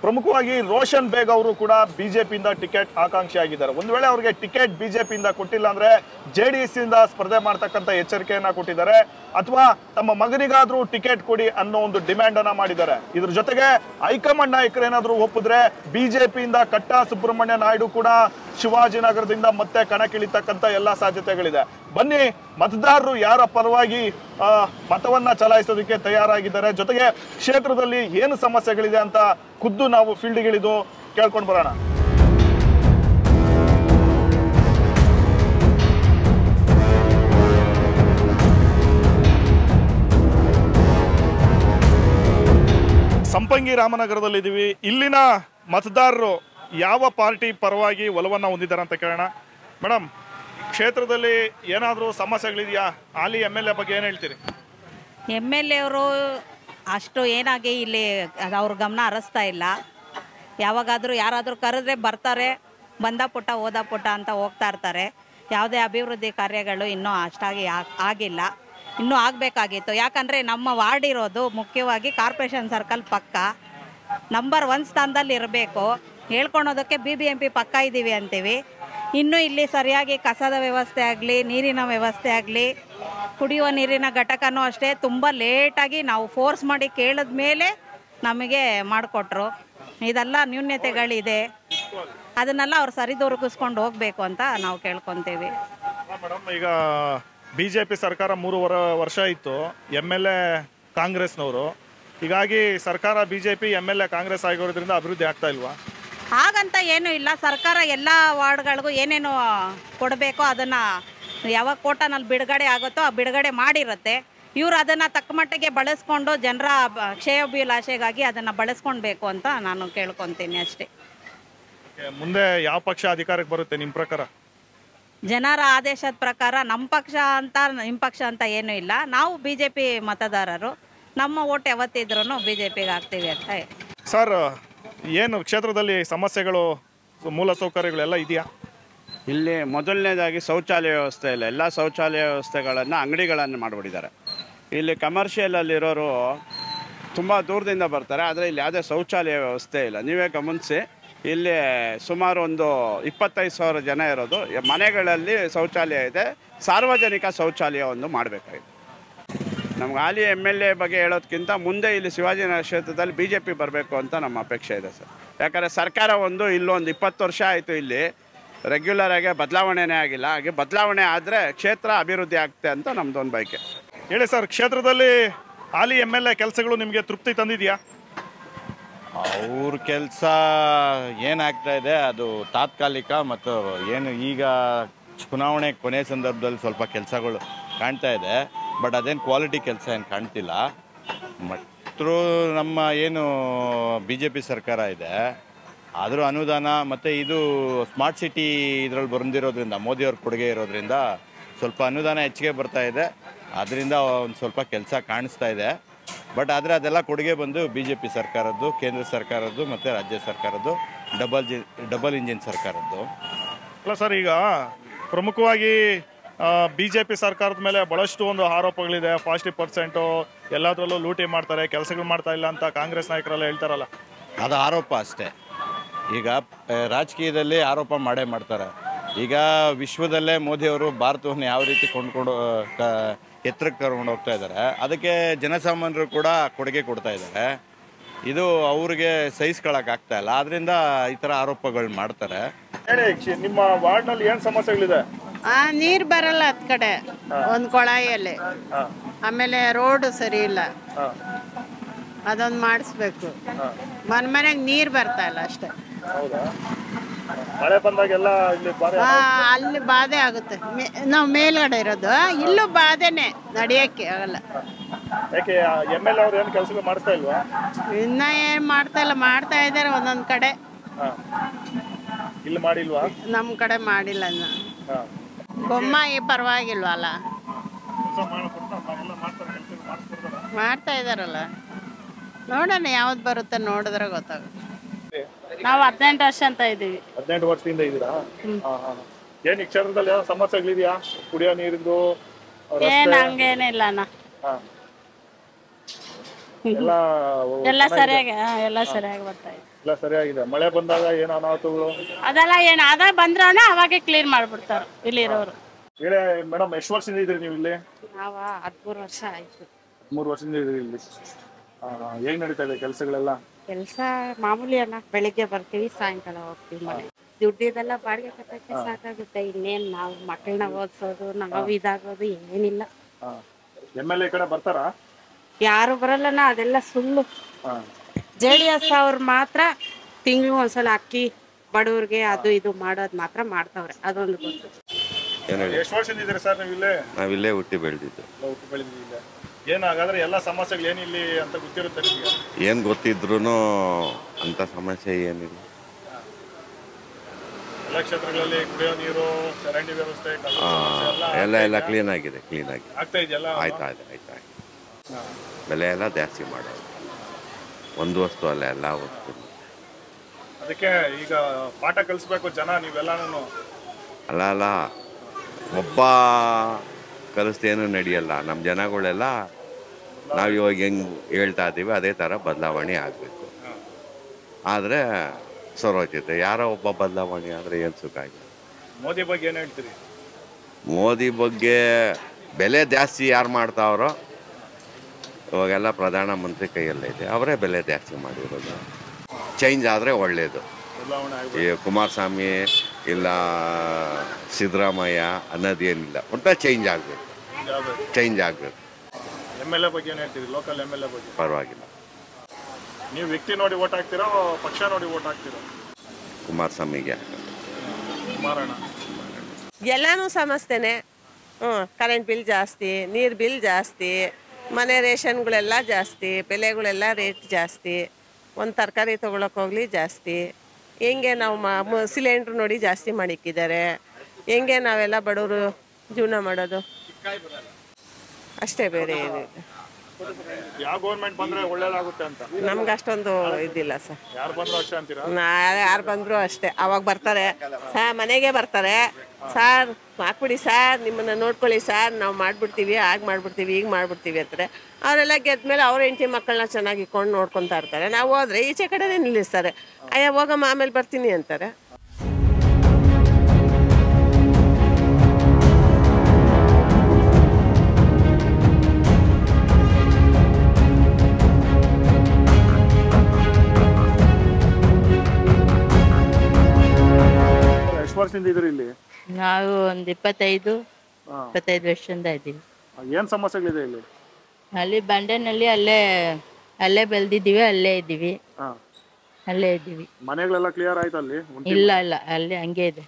Speaker 1: ಪ್ರಮುಖವಾಗಿ ರೋಷನ್ ಬೇಗ್ ಅವರು ಕೂಡ ಬಿಜೆಪಿಯಿಂದ ಟಿಕೆಟ್ ಆಕಾಂಕ್ಷಿ ಆಗಿದ್ದಾರೆ ಒಂದು ವೇಳೆ ಅವರಿಗೆ ಟಿಕೆಟ್ ಬಿಜೆಪಿಯಿಂದ ಕೊಟ್ಟಿಲ್ಲ ಅಂದ್ರೆ ಜೆ ಡಿ ಎಸ್ ಇಂದ ಸ್ಪರ್ಧೆ ಮಾಡ್ತಕ್ಕಂಥ ಎಚ್ಚರಿಕೆಯನ್ನ ಕೊಟ್ಟಿದ್ದಾರೆ. ಅಥವಾ ತಮ್ಮ ಮಗನಿಗಾದ್ರೂ ಟಿಕೆಟ್ ಕೊಡಿ ಅನ್ನೋ ಒಂದು ಡಿಮ್ಯಾಂಡ್ ಅನ್ನ ಮಾಡಿದ್ದಾರೆ. ಇದ್ರ ಜೊತೆಗೆ ಹೈಕಮಾಂಡ್ ನಾಯಕರು ಏನಾದ್ರೂ ಒಪ್ಪಿದ್ರೆ ಬಿಜೆಪಿಯಿಂದ ಕಟ್ಟಾ ಸುಬ್ರಹ್ಮಣ್ಯ ನಾಯ್ಡು ಕೂಡ ಶಿವಾಜಿನಗರದಿಂದ ಮತ್ತೆ ಕಣಕ್ಕಿಳಿತಕ್ಕಂಥ ಎಲ್ಲ ಸಾಧ್ಯತೆಗಳಿದೆ. ಬನ್ನಿ, ಮತದಾರರು ಯಾರ ಪರವಾಗಿ ಮತವನ್ನ ಚಲಾಯಿಸೋದಕ್ಕೆ ತಯಾರಾಗಿದ್ದಾರೆ? ಜೊತೆಗೆ ಕ್ಷೇತ್ರದಲ್ಲಿ ಏನು ಸಮಸ್ಯೆಗಳಿದೆ ಅಂತ ಖುದ್ದು ನಾವು ಫೀಲ್ಡ್ಗಿಳಿದು ಕೇಳ್ಕೊಂಡು ಬರೋಣ. ಸಂಪಂಗಿ ರಾಮನಗರದಲ್ಲಿದ್ದೀವಿ. ಇಲ್ಲಿನ ಮತದಾರರು ಯಾವ ಪಾರ್ಟಿ ಪರವಾಗಿ ಒಲವನ್ನು ಹೊಂದಿದ್ದಾರೆ ಅಂತ ಕೇಳೋಣ. ಮೇಡಮ್ ಕ್ಷೇತ್ರದಲ್ಲಿ ಏನಾದರೂ ಸಮಸ್ಯೆಗಳಿದೆಯಾ? ಹಾಲಿ ಎಂ ಎಲ್ ಎ ಬಗ್ಗೆ ಏನು ಹೇಳ್ತೀರಿ?
Speaker 8: ಎಂ ಎಲ್ ಅವರು ಅಷ್ಟು ಏನಾಗಿ ಇಲ್ಲಿ ಅವ್ರ ಗಮನ ಹರಿಸ್ತಾ ಇಲ್ಲ. ಯಾವಾಗಾದರೂ ಯಾರಾದರೂ ಕರೆದ್ರೆ ಬರ್ತಾರೆ, ಬಂದ ಪುಟ್ಟ ಹೋದ ಪುಟ್ಟ ಅಂತ ಹೋಗ್ತಾ ಇರ್ತಾರೆ. ಯಾವುದೇ ಅಭಿವೃದ್ಧಿ ಕಾರ್ಯಗಳು ಇನ್ನೂ ಅಷ್ಟಾಗಿ ಆಗ್- ಆಗಿಲ್ಲ. ಇನ್ನೂ ಆಗಬೇಕಾಗಿತ್ತು. ಯಾಕಂದರೆ ನಮ್ಮ ವಾರ್ಡ್ ಇರೋದು ಮುಖ್ಯವಾಗಿ ಕಾರ್ಪೊರೇಷನ್ ಸರ್ಕಲ್ ಪಕ್ಕ. ನಂಬರ್ ಒನ್ ಸ್ಥಾನದಲ್ಲಿ ಇರಬೇಕು. ಹೇಳ್ಕೊಳೋದಕ್ಕೆ ಬಿ ಬಿ ಎಂ ಪಿ ಪಕ್ಕ ಇದ್ದೀವಿ ಅಂತೀವಿ. ಇನ್ನೂ ಇಲ್ಲಿ ಸರಿಯಾಗಿ ಕಸದ ವ್ಯವಸ್ಥೆ ಆಗಲಿ, ನೀರಿನ ವ್ಯವಸ್ಥೆ ಆಗಲಿ, ಕುಡಿಯುವ ನೀರಿನ ಘಟಕನೂ ಅಷ್ಟೇ, ತುಂಬ ಲೇಟಾಗಿ ನಾವು ಫೋರ್ಸ್ ಮಾಡಿ ಕೇಳಿದ ಮೇಲೆ ನಮಗೆ ಮಾಡಿಕೊಟ್ರು. ಇದೆಲ್ಲ ನ್ಯೂನ್ಯತೆಗಳಿದೆ. ಅದನ್ನೆಲ್ಲ ಅವ್ರು ಸರಿದೂಗಿಸ್ಕೊಂಡು ಹೋಗಬೇಕು ಅಂತ ನಾವು ಕೇಳ್ಕೊತೀವಿ.
Speaker 1: ಮೇಡಮ್ ಈಗ ಬಿ ಜೆ ಪಿ ಸರ್ಕಾರ ಮೂರುವರೆ ವರ್ಷ ಇತ್ತು ಎಂ ಎಲ್ ಎ ಕಾಂಗ್ರೆಸ್ನವರು. ಹೀಗಾಗಿ ಸರ್ಕಾರ B J P M L A Congress ಆಗಿರೋದ್ರಿಂದ ಅಭಿವೃದ್ಧಿ ಆಗ್ತಾ ಇಲ್ವಾ?
Speaker 8: ಹಾಗಂತ ಏನೂ ಇಲ್ಲ. ಸರ್ಕಾರ ಎಲ್ಲ ವಾರ್ಡ್ಗಳಿಗೂ ಏನೇನು ಕೊಡಬೇಕೋ ಅದನ್ನು ಯಾವಾಗ ಕೋಟನಲ್ಲಿ ಬಿಡುಗಡೆ ಆಗುತ್ತೋ ಆ ಬಿಡುಗಡೆ ಮಾಡಿರುತ್ತೆ. ಇವರು ಅದನ್ನು ತಕ್ಕ ಮಟ್ಟಿಗೆ ಬಳಸ್ಕೊಂಡು ಜನರ ಕ್ಷಯಭಿಲಾಷೆಗಾಗಿ ಕ್ಷೇಮಾಭಿಲಾಷೆಗಾಗಿ ಅದನ್ನು ಬಳಸ್ಕೊಳ್ಬೇಕು ಅಂತ ನಾನು ಕೇಳ್ಕೊತೀನಿ ಅಷ್ಟೇ.
Speaker 1: ಮುಂದೆ ಯಾವ ಪಕ್ಷ ಅಧಿಕಾರಕ್ಕೆ ಬರುತ್ತೆ ನಿಮ್ಮ ಪ್ರಕಾರ?
Speaker 8: ಜನರ ಆದೇಶದ ಪ್ರಕಾರ ನಮ್ಮ ಪಕ್ಷ ಅಂತ ನಿಮ್ಮ ಪಕ್ಷ ಅಂತ ಏನೂ ಇಲ್ಲ. ನಾವು ಬಿ ಜೆ ಪಿ ಮತದಾರರು. ನಮ್ಮ ಓಟ್ ಯಾವತ್ತಿದ್ರೂ ಬಿ ಜೆ ಪಿಗೆ ಹಾಕ್ತೀವಿ ಅಂತ
Speaker 1: ಸರ್ ಏನು ಕ್ಷೇತ್ರದಲ್ಲಿ ಸಮಸ್ಯೆಗಳು, ಮೂಲ ಸೌಕರ್ಯಗಳೆಲ್ಲ ಇದೆಯಾ?
Speaker 9: ಇಲ್ಲಿ ಮೊದಲನೇದಾಗಿ ಶೌಚಾಲಯ ವ್ಯವಸ್ಥೆ ಇಲ್ಲ. ಎಲ್ಲ ಶೌಚಾಲಯ ವ್ಯವಸ್ಥೆಗಳನ್ನು ಅಂಗಡಿಗಳನ್ನು ಮಾಡಿಬಿಟ್ಟಿದ್ದಾರೆ. ಇಲ್ಲಿ ಕಮರ್ಷಿಯಲಲ್ಲಿರೋರು ತುಂಬ ದೂರದಿಂದ ಬರ್ತಾರೆ, ಆದರೆ ಇಲ್ಲಿ ಯಾವುದೇ ಶೌಚಾಲಯ ವ್ಯವಸ್ಥೆ ಇಲ್ಲ. ನೀವೇ ಗಮನಿಸಿ, ಇಲ್ಲಿ ಸುಮಾರು ಒಂದು ಇಪ್ಪತ್ತೈದು ಸಾವಿರ ಜನ ಇರೋದು. ಮನೆಗಳಲ್ಲಿ ಶೌಚಾಲಯ ಇದೆ. ಸಾರ್ವಜನಿಕ ಶೌಚಾಲಯವನ್ನು ಮಾಡಬೇಕಾಗಿದೆ. ನಮ್ಗೆ ಹಾಲಿ ಎಂ ಎಲ್ ಎ ಬಗ್ಗೆ ಹೇಳೋದಕ್ಕಿಂತ ಮುಂದೆ ಇಲ್ಲಿ ಶಿವಾಜಿನಗರ ಕ್ಷೇತ್ರದಲ್ಲಿ ಬಿ ಜೆ ಪಿ ಬರಬೇಕು ಅಂತ ನಮ್ಮ ಅಪೇಕ್ಷೆ ಇದೆ ಸರ್. ಯಾಕಂದರೆ ಸರ್ಕಾರ ಒಂದು ಇಲ್ಲೊಂದು ಇಪ್ಪತ್ತು ವರ್ಷ ಆಯಿತು ಇಲ್ಲಿ. ರೆಗ್ಯುಲರ್ ಆಗಿ ಬದಲಾವಣೆನೇ ಆಗಿಲ್ಲ. ಹಾಗೆ ಬದಲಾವಣೆ ಆದರೆ ಕ್ಷೇತ್ರ ಅಭಿವೃದ್ಧಿ ಆಗುತ್ತೆ ಅಂತ ನಮ್ಮದೊಂದು ಬಯಕೆ.
Speaker 1: ಹೇಳಿ ಸರ್ ಕ್ಷೇತ್ರದಲ್ಲಿ ಹಾಲಿ ಎಂ ಎಲ್ ಎ ಕೆಲಸಗಳು ನಿಮಗೆ ತೃಪ್ತಿ ತಂದಿದೆಯಾ?
Speaker 10: ಅವ್ರ ಕೆಲಸ ಏನಾಗ್ತಾ ಇದೆ ಅದು ತಾತ್ಕಾಲಿಕ ಮತ್ತು ಏನು ಈಗ ಚುನಾವಣೆ ಕೊನೆ ಸಂದರ್ಭದಲ್ಲಿ ಸ್ವಲ್ಪ ಕೆಲಸಗಳು ಕಾಣ್ತಾ ಇದೆ. ಬಟ್ ಅದೇನು ಕ್ವಾಲಿಟಿ ಕೆಲಸ ಏನು ಕಾಣ್ತಿಲ್ಲ. ಮತ್ತು ನಮ್ಮ ಏನು ಬಿ ಜೆ ಪಿ ಸರ್ಕಾರ ಇದೆ. ಆದರೂ ಅನುದಾನ ಮತ್ತು ಇದು ಸ್ಮಾರ್ಟ್ ಸಿಟಿ ಇದರಲ್ಲಿ ಬಂದಿರೋದ್ರಿಂದ ಮೋದಿಯವ್ರ ಕೊಡುಗೆ ಇರೋದ್ರಿಂದ ಸ್ವಲ್ಪ ಅನುದಾನ ಹೆಚ್ಚಿಗೆ ಬರ್ತಾ ಇದೆ. ಅದರಿಂದ ಒಂದು ಸ್ವಲ್ಪ ಕೆಲಸ ಕಾಣಿಸ್ತಾ ಇದೆ. ಬಟ್ ಆದರೆ ಅದೆಲ್ಲ ಕೊಡುಗೆ ಬಂದು ಬಿ ಜೆ ಪಿ ಸರ್ಕಾರದ್ದು, ಕೇಂದ್ರ ಸರ್ಕಾರದ್ದು ಮತ್ತು ರಾಜ್ಯ ಸರ್ಕಾರದ್ದು ಡಬಲ್ ಜಿ ಡಬಲ್ ಇಂಜಿನ್ ಸರ್ಕಾರದ್ದು.
Speaker 1: ಅಲ್ಲ ಸರ್, ಈಗ ಪ್ರಮುಖವಾಗಿ ಬಿ ಜೆ ಪಿ ಸರ್ಕಾರದ ಮೇಲೆ ಭಾಳಷ್ಟು ಒಂದು ಆರೋಪಗಳಿದೆ. ಫಾಸ್ಟಿ ಪರ್ಸೆಂಟು ಎಲ್ಲದರಲ್ಲೂ ಲೂಟಿ ಮಾಡ್ತಾರೆ ಕೆಲಸಗಳು ಮಾಡ್ತಾ ಇಲ್ಲ ಅಂತ ಕಾಂಗ್ರೆಸ್ ನಾಯಕರೆಲ್ಲ ಹೇಳ್ತಾರಲ್ಲ.
Speaker 10: ಅದು ಆರೋಪ ಅಷ್ಟೇ. ಈಗ ರಾಜಕೀಯದಲ್ಲಿ ಆರೋಪ ಮಾಡೇ ಮಾಡ್ತಾರೆ. ಈಗ ವಿಶ್ವದಲ್ಲೇ ಮೋದಿಯವರು ಭಾರತವನ್ನು ಯಾವ ರೀತಿ ಕೊಂಡ್ಕೊಂಡು ಕ ಎತ್ತರಕ್ಕೆ ಕರ್ಕೊಂಡು ಹೋಗ್ತಾ ಇದ್ದಾರೆ ಅದಕ್ಕೆ ಜನಸಾಮಾನ್ಯರು ಕೂಡ ಕೊಡುಗೆ ಕೊಡ್ತಾ ಇದ್ದಾರೆ. ಇದು ಅವ್ರಿಗೆ ಸಹಿಸ್ಕೊಳಕ್ಕಾಗ್ತಾ ಇಲ್ಲ. ಅದರಿಂದ ಈ ಥರ ಆರೋಪಗಳು ಮಾಡ್ತಾರೆ.
Speaker 1: ಹೇಳಿ ನಿಮ್ಮ ವಾರ್ಡ್ನಲ್ಲಿ ಏನು ಸಮಸ್ಯೆಗಳಿದೆ?
Speaker 11: ಆ ನೀರ್ ಬರಲ್ಲ ಹತ್ ಕಡೆ ಒಂದ್ ಕೊಳಾಯಲ್ಲಿ ಆಮೇಲೆ ರೋಡ್ ಸರಿ ಇಲ್ಲ. ಅದೊಂದ್ ಮಾಡಿಸ್ಬೇಕು. ಮನ್ ಮನೆಗ್ ನೀರ್ ಬರ್ತಾ ಇಲ್ಲ ಅಷ್ಟೇ.
Speaker 1: ಮಳೆ ಬಂದಾಗೆಲ್ಲ ಬಾರಿ
Speaker 11: ಅಲ್ಲಿ ಬಾಧೆ ಆಗುತ್ತೆ. ಮೇ- ನಾವು ಮೇಲ್ಗಡೆ ಇರೋದು. ಇಲ್ಲೂ ಬಾಧೆನೆ ನಡಿಯಕ್ಕೆ ಆಗಲ್ಲ.
Speaker 1: ಯಾಕೆ ಎಂ ಎಲ್ ಅವ್ರು ಏನು ಕೆಲಸಗಳು ಮಾಡಿಸ್ತಾ ಇಲ್ವಾ?
Speaker 11: ಇನ್ನ ಏನ್ ಮಾಡ್ತಾ ಇಲ್ಲ ಮಾಡ್ತಾ ಇದಾರೆ ಒಂದೊಂದ್ ಕಡೆ.
Speaker 1: ಇಲ್ಲ ಇಲ್ಲಿ ಮಾಡಿಲ್ವಾ?
Speaker 11: ನಮ್ ಕಡೆ ಮಾಡಿಲ್ಲ ಇನ್ನ.
Speaker 1: ಹಾಂ.
Speaker 11: ಬೊಮ್ಮಾಯಿ ಪರವಾಗಿಲ್ವಲ್ಲ? ಮಾಡ್ತಾ ಇದಾರಲ್ಲ? ನೋಡೋಣ ಯಾವ್ದು ಬರುತ್ತೆ ನೋಡಿದ್ರೆ ಗೊತ್ತಾಗ
Speaker 12: ನಾವು ಹದಿನೆಂಟು ವರ್ಷ ಅಂತ ಇದ್ದೀವಿ.
Speaker 1: ಹದಿನೆಂಟು ವರ್ಷದಿಂದ ಇದೀರಾ ಏನು ಈ ಕ್ಷೇತ್ರದಲ್ಲಿ ಸಮಸ್ಯೆಗಳಿದೆಯಾ? ಕುಡಿಯೋ ನೀರಿಂದು
Speaker 12: ಏನ್ ಹಂಗೇನಿಲ್ಲ ಅಣ್ಣ.
Speaker 1: ಎಲ್ಲ
Speaker 12: ಎಲ್ಲ ಸರಿಯಾಗಿ ಎಲ್ಲ ಸರಿಯಾಗಿ ಬರ್ತಾ ಇದೆ.
Speaker 1: ಎಲ್ಲ ಸರಿಯಾಗಿದೆ. ಮಳೆ ಬಂದಾಗ ಏನು ಅನಾಹುತಗಳು?
Speaker 12: ಅದೆಲ್ಲ ಏನು ಅದ ಬಂದ್ರನ ಅವಾಗೆ ಕ್ಲೀನ್ ಮಾಡ್ಬಿಡ್ತಾರೆ ಇಲ್ಲಿರೋರು.
Speaker 1: ಹೇಳಿ ಮೇಡಮ್ ಎಷ್ಟು ವರ್ಷದಿಂದ ಇದ್ರಿ ನೀವು ಇಲ್ಲಿ?
Speaker 12: ನಾವ ಹದಿಮೂರು ವರ್ಷ ಆಯ್ತು.
Speaker 1: ಮೂರು ವರ್ಷದಿಂದ ಇದ್ರಿ ಇಲ್ಲಿ. ಹೇಗ್ ನಡೀತಾ ಇದೆ ಕೆಲಸಗಳೆಲ್ಲ?
Speaker 12: ಕೆಲಸ ಮಾಮೂಲಿ ಅಣ್ಣ ಬೆಳಿಗ್ಗೆ ಬರ್ತೀವಿ ಸಾಯಂಕಾಲ ಹೋಗ್ತೀವಿ ಮನೆ. ದುಡ್ಡಿದೆಲ್ಲ ಬಾಡಿಗೆ ಕಟ್ಟಕ್ಕೆ ಸಾಕಾಗುತ್ತೆ. ಇನ್ನೇನ್ ನಾವು ಮಕ್ಕಳನ್ನ ಓದಿಸೋದು ನಾವು ಇದಾಗೋದು ಏನಿಲ್ಲ.
Speaker 1: ಎಂ ಎಲ್ ಎ ಕಡೆ ಬರ್ತಾರಾ?
Speaker 12: ಯಾರು ಬರಲ್ಲನ? ಅದೆಲ್ಲ ಸುಳ್ಳು. ಜೆ ಡಿ ಎಸ್ ಅವ್ರು ಮಾತ್ರ ತಿಂಗಳು ಒಂದ್ಸಲ ಅಕ್ಕಿ ಬಡವ್ರಿಗೆ ಅದು ಇದು ಮಾಡೋದು ಮಾತ್ರ ಮಾಡ್ತಾವ್ರೆ. ಅದೊಂದು ಗೊತ್ತು.
Speaker 13: ಏನು ಹೇಳಿ?
Speaker 1: ಎಷ್ಟು ವರ್ಷದಿಂದ ಇದ್ದರೆ ಸರ್ ನೀವು ಇಲ್ಲೇ?
Speaker 13: ನಾವಿಲ್ಲೇ ಹುಟ್ಟಿ ಬೆಳೆದಿದ್ದು.
Speaker 1: ಹುಟ್ಟು ಹಾಗಾದ್ರೆ ಎಲ್ಲ ಸಮಸ್ಯೆಗಳು ಏನಿಲ್ಲಿ ಅಂತ ಗೊತ್ತಿರುತ್ತೆ ನಿಮಗೆ?
Speaker 13: ಏನು ಗೊತ್ತಿದ್ರು ಅಂಥ ಸಮಸ್ಯೆ ಏನಿಲ್ಲ.
Speaker 1: ಎಲ್ಲ ಕ್ಷೇತ್ರಗಳಲ್ಲಿ ಕುಡಿಯೋ ನೀರು ಚರಂಡಿ ವ್ಯವಸ್ಥೆ
Speaker 13: ಎಲ್ಲ ಎಲ್ಲ ಕ್ಲೀನ್ ಆಗಿದೆ ಕ್ಲೀನ್ ಆಗಿದೆ.
Speaker 1: ಆಗ್ತಾ ಇದೆಯಲ್ಲ?
Speaker 13: ಆಯ್ತು ಆಯ್ತು ಆಯ್ತು ಆಯ್ತು. ಬೆಲೆ ಎಲ್ಲ ಜಾಸ್ತಿ ಮಾಡೋದು. ಒಂದು ವಸ್ತು ಅಲ್ಲ ಎಲ್ಲ ವಸ್ತು.
Speaker 1: ಅದಕ್ಕೆ ಈಗ ಪಾಠ ಕಲಿಸ್ಬೇಕು ಜನ ನೀವೆಲ್ಲನೂ
Speaker 13: ಅಲ್ಲ ಅಲ್ಲ. ಒಬ್ಬ ಕಲಿಸ್ತೇನು ನಡೆಯಲ್ಲ. ನಮ್ಮ ಜನಗಳೆಲ್ಲ ನಾವು ಇವಾಗ ಹೆಂಗೆ ಹೇಳ್ತಾ ಇದ್ದೀವಿ ಅದೇ ಥರ ಬದಲಾವಣೆ ಆಗಬೇಕು. ಆದರೆ ಸರೋಚಿತೆ ಯಾರೋ ಒಬ್ಬ ಬದಲಾವಣೆ ಆದರೆ ಏನು ಸುಖ ಆಗಿದೆ?
Speaker 1: ಮೋದಿ ಬಗ್ಗೆ ಏನು ಹೇಳ್ತೀರಿ?
Speaker 13: ಮೋದಿ ಬಗ್ಗೆ ಬೆಲೆ ಜಾಸ್ತಿ ಯಾರು ಮಾಡ್ತಾವ್ರೋ ಇವಾಗೆಲ್ಲ ಪ್ರಧಾನಮಂತ್ರಿ ಇದೆ. ಅವರೇ ಬೆಲೆ ಜಾಸ್ತಿ ಮಾಡಿರೋದು. ಚೇಂಜ್ ಆದರೆ ಒಳ್ಳೆಯದು ಈ ಕುಮಾರಸ್ವಾಮಿ ಇಲ್ಲ ಸಿದ್ದರಾಮಯ್ಯ ಅನ್ನೋದೇನಿಲ್ಲ ಒಟ್ಟ ಚೇಂಜ್ ಆಗಬೇಕು. ಚೇಂಜ್ ಆಗಬೇಕು.
Speaker 1: ಎಂ ಎಲ್ ಎ ಬಗ್ಗೆ ಏನು ಹೇಳ್ತೀರಿ? ಲೋಕಲ್ ಎಂ ಎಲ್ ಎ ಬಗ್ಗೆ?
Speaker 13: ಪರವಾಗಿಲ್ಲ.
Speaker 1: ನೀವು ವ್ಯಕ್ತಿ ನೋಡಿ ಓಟ್ ಹಾಕ್ತೀರೋ ಪಕ್ಷ ನೋಡಿ ಓಟ್ ಹಾಕ್ತೀರೋ?
Speaker 13: ಕುಮಾರಸ್ವಾಮಿಗೆ.
Speaker 1: ಕುಮಾರಣ್ಣ.
Speaker 14: ಎಲ್ಲನೂ ಸಮಸ್ಯೆನೆ. ಹ್ಞೂ ಕರೆಂಟ್ ಬಿಲ್ ಜಾಸ್ತಿ ನೀರು ಬಿಲ್ ಜಾಸ್ತಿ ಮನೆ ರೇಷನ್ಗಳೆಲ್ಲ ಜಾಸ್ತಿ ಬೆಲೆಗಳೆಲ್ಲ ರೇಟ್ ಜಾಸ್ತಿ, ಒಂದು ತರಕಾರಿ ತೊಗೊಳಕ್ಕೋಗ್ಲಿ ಜಾಸ್ತಿ. ಹೆಂಗೆ ನಾವು ಮ, ಸಿಲಿಂಡ್ರ್ ನೋಡಿ ಜಾಸ್ತಿ ಮಾಡಿಕ್ಕಿದ್ದಾರೆ. ಹೆಂಗೆ ನಾವೆಲ್ಲ ಬಡವರು ಜೀವನ ಮಾಡೋದು? ಅಷ್ಟೇ ಬೇರೆ ಏನಿಲ್ಲ.
Speaker 1: ಯಾವ ಗೌರ್ಮೆಂಟ್ ಬಂದ್ರೆ ಒಳ್ಳೇದಾಗುತ್ತೆ ಅಂತ?
Speaker 14: ನಮ್ಗೆ ಅಷ್ಟೊಂದು ಇದಿಲ್ಲ ಸರ್.
Speaker 1: ಯಾರು ಬಂದ್ರು ಅಷ್ಟೇ ಅಂತೀರಾ?
Speaker 14: ಯಾರು ಬಂದ್ರು ಅಷ್ಟೇ. ಅವಾಗ ಬರ್ತಾರೆ. ಸರ್ ಮನೆಗೆ ಬರ್ತಾರೆ. ಸಾರ್ ಹಾಕ್ಬಿಡಿ ಸರ್ ನಿಮ್ಮನ್ನ ನೋಡ್ಕೊಳ್ಳಿ ಸರ್ ನಾವು ಮಾಡ್ಬಿಡ್ತೀವಿ ಹಾಗೆ ಮಾಡ್ಬಿಡ್ತೀವಿ ಈಗ ಮಾಡ್ಬಿಡ್ತೀವಿ ಅಂತಾರೆ. ಅವರೆಲ್ಲ ಗೆದ್ಮೇಲೆ ಅವ್ರ ಹೆಂಡತಿ ಮಕ್ಕಳನ್ನ ಚೆನ್ನಾಗಿ ಇಕ್ಕೊಂಡು ನೋಡ್ಕೊತಾ ಇರ್ತಾರೆ. ನಾವು ಹೋದ್ರೆ ಈಚೆ ಕಡೆನೇ ನಿಲ್ಲಿಸ್ತಾರೆ. ಅಯ್ಯ ಹೋಗಮ್ಮ ಆಮೇಲೆ ಬರ್ತೀನಿ ಅಂತಾರೆ.
Speaker 1: ವರ್ಷದಿಂದ ಇದ್ರಿ ಇಲ್ಲಿ?
Speaker 15: ನಾವು ಒಂದ್ ಇಪ್ಪತ್ತೈದು
Speaker 1: ಹಾ.
Speaker 15: ಇಪ್ಪತ್ತೈದು ವರ್ಷದಿಂದ ಇದ್ದೀವಿ.
Speaker 1: ಏನ್ ಸಮಸ್ಯೆಗಳಿದೆ ಇಲ್ಲಿ?
Speaker 15: ಅಲ್ಲಿ ಬಂಡೆನಲ್ಲಿ ಅಲ್ಲೇ ಅಲ್ಲೇ ಬೆಳೆದಿದ್ದೀವಿ ಅಲ್ಲೇ ಇದ್ದೀವಿ.
Speaker 1: ಹಾ.
Speaker 15: ಅಲ್ಲೇ ಇದ್ದೀವಿ.
Speaker 1: ಮನೆಗಳೆಲ್ಲ ಕ್ಲಿಯರ್ ಆಯ್ತು ಅಲ್ಲಿ?
Speaker 15: ಇಲ್ಲ ಇಲ್ಲ ಅಲ್ಲಿ ಹಂಗೆ ಇದೆ.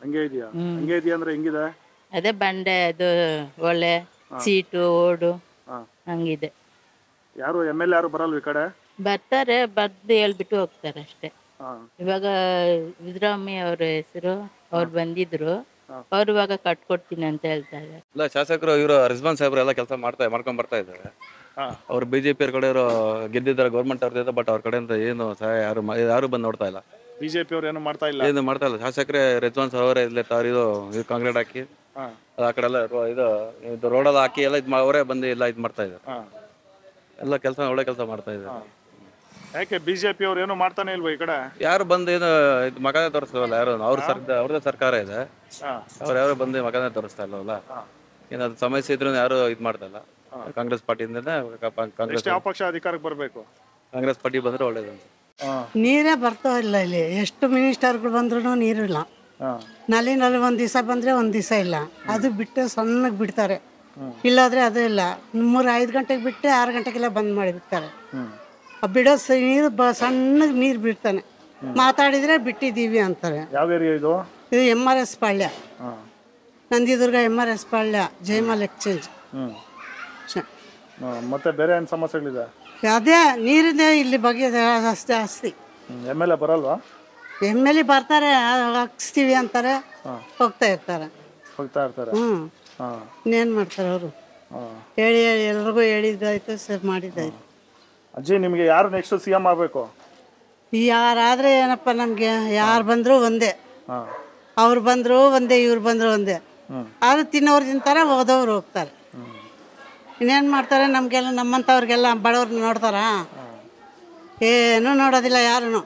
Speaker 1: ಹಂಗೆ ಇದೆಯಾ. ಹಂಗೆ ಇದೆಯಾ ಅಂದ್ರೆ ಹೆಂಗಿದೆ?
Speaker 15: ಅದೇ ಬಂಡೆ ಅದು ಒಲೆ ಸೀಟು ಓಡು.
Speaker 1: ಹಾ.
Speaker 15: ಹಂಗಿದೆ.
Speaker 1: ಯಾರು ಎಂ ಎಲ್ ಯಾರು ಬರಲ್ವ ಈ ಕಡೆ?
Speaker 15: ಬರ್ತಾರೆ ಬರ್ದು ಹೇಳ್ಬಿಟ್ಟು ಹೋಗ್ತಾರೆ ಅಷ್ಟೇ.
Speaker 1: ಹಾ.
Speaker 15: ಇವಾಗ ಸಿದ್ದರಾಮಯ್ಯ ಅವ್ರ ಹೆಸರು ಅವ್ರು ಬಂದಿದ್ರು. ಅವ್ರು ಇವಾಗ ಕಟ್ಕೊಡ್ತೀನಿ ಅಂತ ಹೇಳ್ತಾರೆ.
Speaker 16: ಇಲ್ಲ ಶಾಸಕರು ಇವರು ರಿಸ್ಬಾನ್ ಸಾಹೇಬ್ರು ಎಲ್ಲ ಕೆಲಸ ಮಾಡ್ತಾ ಮಾಡ್ಕೊಂಡ್ ಬರ್ತಾ ಇದ್ದಾರೆ.
Speaker 1: ಹಾ.
Speaker 16: ಅವ್ರು ಬಿಜೆಪಿ ಅವ್ರ ಕಡೆ ಗೆದ್ದಿದ್ದಾರೆ ಗೌರ್ಮೆಂಟ್ ಅವ್ರದ್ದು ಬಟ್ ಅವ್ರ ಕಡೆಯಿಂದ ಏನು ಸಹಾಯ ಯಾರು ಮಾ- ಯಾರು ಬಂದು ನೋಡ್ತಾ ಇಲ್ಲ.
Speaker 1: ಬಿಜೆಪಿ ಅವ್ರು ಏನು ಮಾಡ್ತಾ ಇಲ್ಲ?
Speaker 16: ಏನು ಮಾಡ್ತಾ ಇಲ್ಲ. ಶಾಸಕರೇ ರಿಜ್ವಾನ್ ಸಾಹೇಬ್ ಅವರೇ ಇಲ್ಲೇ ತಾವ್ರು ಇದು ಇದು ಕಾಂಕ್ರೀಟ್ ಹಾಕಿ.
Speaker 1: ಹಾ.
Speaker 16: ಅದು ಆ ಕಡೆ ಎಲ್ಲ ರೋ- ಇದು ಇದು ರೋಡೆಲ್ಲ ಹಾಕಿ ಎಲ್ಲ ಇದು ಅವರೇ ಬಂದು ಎಲ್ಲ ಇದು ಮಾಡ್ತಾ ಇದ್ದಾರೆ.
Speaker 1: ಹಾ.
Speaker 16: ಎಲ್ಲ ಕೆಲಸ ಒಳ್ಳೆ ಕೆಲಸ ಮಾಡ್ತಾ ಇದ್ದಾರೆ.
Speaker 1: ಯಾಕೆ ಬಿಜೆಪಿ ಅವ್ರು ಏನು ಮಾಡ್ತಾನೆ ಇಲ್ವಾ ಈ ಕಡೆ?
Speaker 16: ಯಾರು ಬಂದು ಏನು ಇದು ಮಗನೇ ತೋರಿಸ್ತಾರಲ್ಲ ಯಾರು? ಅವ್ರ ಸರ್ ಅವ್ರದ್ದೇ ಸರ್ಕಾರ ಇದೆ. ಅವ್ರ ಯಾರು ಬಂದು ಮಗನೇ ತೋರಿಸ್ತಾ ಇಲ್ಲವಲ್ಲ ಏನಾದ್ರು ಸಮಸ್ಯೆ ಇದ್ರೂ ಯಾರು ಇದು ಮಾಡ್ತಲ್ಲ ಕಾಂಗ್ರೆಸ್ ಪಾರ್ಟಿಯಿಂದ ಕಾಂಗ್ರೆಸ್
Speaker 1: ಯಾವ ಪಕ್ಷ ಅಧಿಕಾರಕ್ಕೆ ಬರಬೇಕು?
Speaker 16: ಕಾಂಗ್ರೆಸ್ ಪಾರ್ಟಿ ಬಂದ್ರೆ ಒಳ್ಳೇದು
Speaker 17: ನೀರೇ ಬರ್ತಾ ಇಲ್ಲ ಇಲ್ಲಿ. ಎಷ್ಟು ಮಿನಿಸ್ಟರ್ಗಳು ಬಂದ್ರೂ ನೀರಿಲ್ಲ ನಲ್ಲಿನಲ್ಲಿ ಒಂದ್ ದಿವಸ ಬಂದ್ರೆ ಒಂದ್ ದಿವಸ ಇಲ್ಲ. ಅದು ಬಿಟ್ಟು ಸಣ್ಣಗೆ ಬಿಡ್ತಾರೆ. ಇಲ್ಲಾದ್ರೆ ಅದೇ ಇಲ್ಲ. ಮೂರು ಐದು ಗಂಟೆಗೆ ಬಿಟ್ಟು ಆರು ಗಂಟೆಗೆಲ್ಲ ಬಂದ್ ಮಾಡಿ ಬಿಡ್ತಾರೆ. ಆ ಬಿಡೋ ಸ- ನೀರು ಬ ಸಣ್ಣಗೆ ನೀರು ಬಿಡ್ತಾನೆ ಮಾತಾಡಿದ್ರೆ ಬಿಟ್ಟಿದ್ದೀವಿ ಅಂತಾರೆ.
Speaker 1: ಯಾವ ಏರಿಯಾ ಇದು?
Speaker 17: ಇದು ಎಂ ಆರ್ ಎಸ್ ಪಾಳ್ಯ.
Speaker 1: ಹಾ.
Speaker 17: Nandidurga M R S Palya Jaimal exchange.
Speaker 1: ಮತ್ತೆ ಬೇರೆ ಏನು ಸಮಸ್ಯೆಗಳಿದೆ?
Speaker 17: ಅದೇ ನೀರಿದೆ ಇಲ್ಲಿ ಬಗ್ಗೆ ಜಾಸ್ತಿ ಜಾಸ್ತಿ.
Speaker 1: ಎಂ ಎಲ್ ಎ ಬರಲ್ವಾ?
Speaker 17: ಎಂ ಎಲ್ ಎ ಬರ್ತಾರೆ ಹಾಕ್ಸ್ತೀವಿ ಅಂತಾರೆ ಹೋಗ್ತಾ ಇರ್ತಾರೆ.
Speaker 1: ಹೋಗ್ತಾ ಇರ್ತಾರೆ?
Speaker 17: ಹ್ಞೂ
Speaker 1: ಹಾ.
Speaker 17: ಇನ್ನೇನು ಮಾಡ್ತಾರೆ ಅವರು?
Speaker 1: ಹಾ.
Speaker 17: ಹೇಳಿ ಹೇಳಿ ಎಲ್ರಿಗೂ ಹೇಳಿದ್ದಾಯ್ತು ಸರ್ ಮಾಡಿದ್ದಾಯ್ತು.
Speaker 1: ಅಜ್ಜಿ ನಿಮಗೆ ಯಾರು ನೆಕ್ಸ್ಟ್ ಸಿ ಎಂ ಆಗ್ಬೇಕು?
Speaker 17: ಯಾರಾದ್ರೆ ಏನಪ್ಪ ನಮಗೆ ಯಾರು ಬಂದರೂ ಒಂದೇ. ಅವ್ರು ಬಂದರು ಒಂದೇ ಇವ್ರು ಬಂದರು ಒಂದೇ. ಆದ್ರೆ ತಿನ್ನೋರು ತಿಂತಾರೆ ಹೋದವ್ರು ಹೋಗ್ತಾರೆ. ಇನ್ನೇನು ಮಾಡ್ತಾರೆ ನಮಗೆಲ್ಲ ನಮ್ಮಂಥವ್ರಿಗೆಲ್ಲ ಬಡವ್ರನ್ನ ನೋಡ್ತಾರಾ? ಏನೂ ನೋಡೋದಿಲ್ಲ ಯಾರೂ